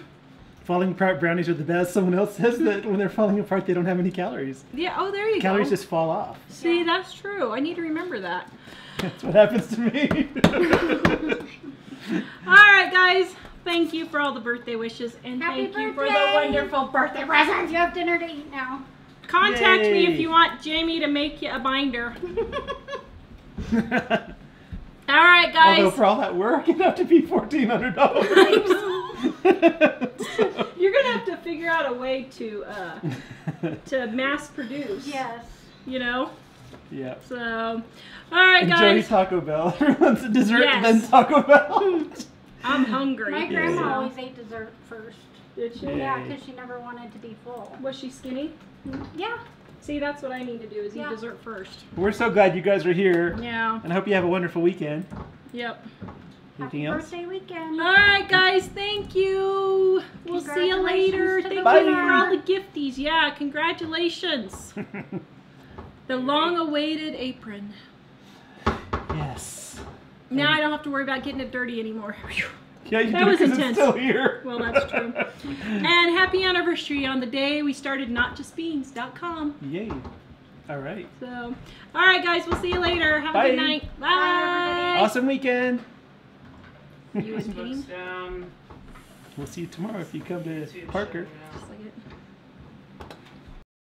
falling apart brownies are the best. Someone else says that when they're falling apart, they don't have any calories.
yeah, oh, there you
Calories
go.
Calories just fall off.
See, that's true. I need to remember that.
That's what happens to me.
All right, guys. thank you for all the birthday wishes and
Happy
thank you for the wonderful birthday presents.
You have dinner to eat now.
Contact me if you want Jamie to make you a binder. All right, guys.
Although for all that work, it'd have to be fourteen hundred dollars.
You're gonna have to figure out a way to uh, to mass produce.
yes.
You know.
yeah.
So, all right,
Enjoy
guys.
Taco Bell. Everyone's a dessert,
Yes.
then Taco Bell.
I'm hungry.
My grandma
Yeah.
always ate dessert first.
Did she?
Yeah.
Yeah, because she never wanted to be full.
Was she skinny?
Yeah.
See, that's what I need to do is eat dessert first.
We're so glad you guys are here,
Yeah.
and I hope you have a wonderful weekend.
Yep.
Anything
Happy
else?
birthday weekend.
All right, guys. Thank you. We'll see you later. Thank you for all the gifties. Yeah, congratulations. the long-awaited apron.
yes.
Now I don't have to worry about getting it dirty anymore.
Yeah, you
That
do
was
because
intense.
it's still here.
Well, that's true. and happy anniversary on the day we started notjustbeans.com.
Yay. All right.
So, all right, guys, we'll see you later. Have a good night. Bye.
Bye,
Awesome weekend.
You and
Books
We'll see you tomorrow if you come to
See you
Parker.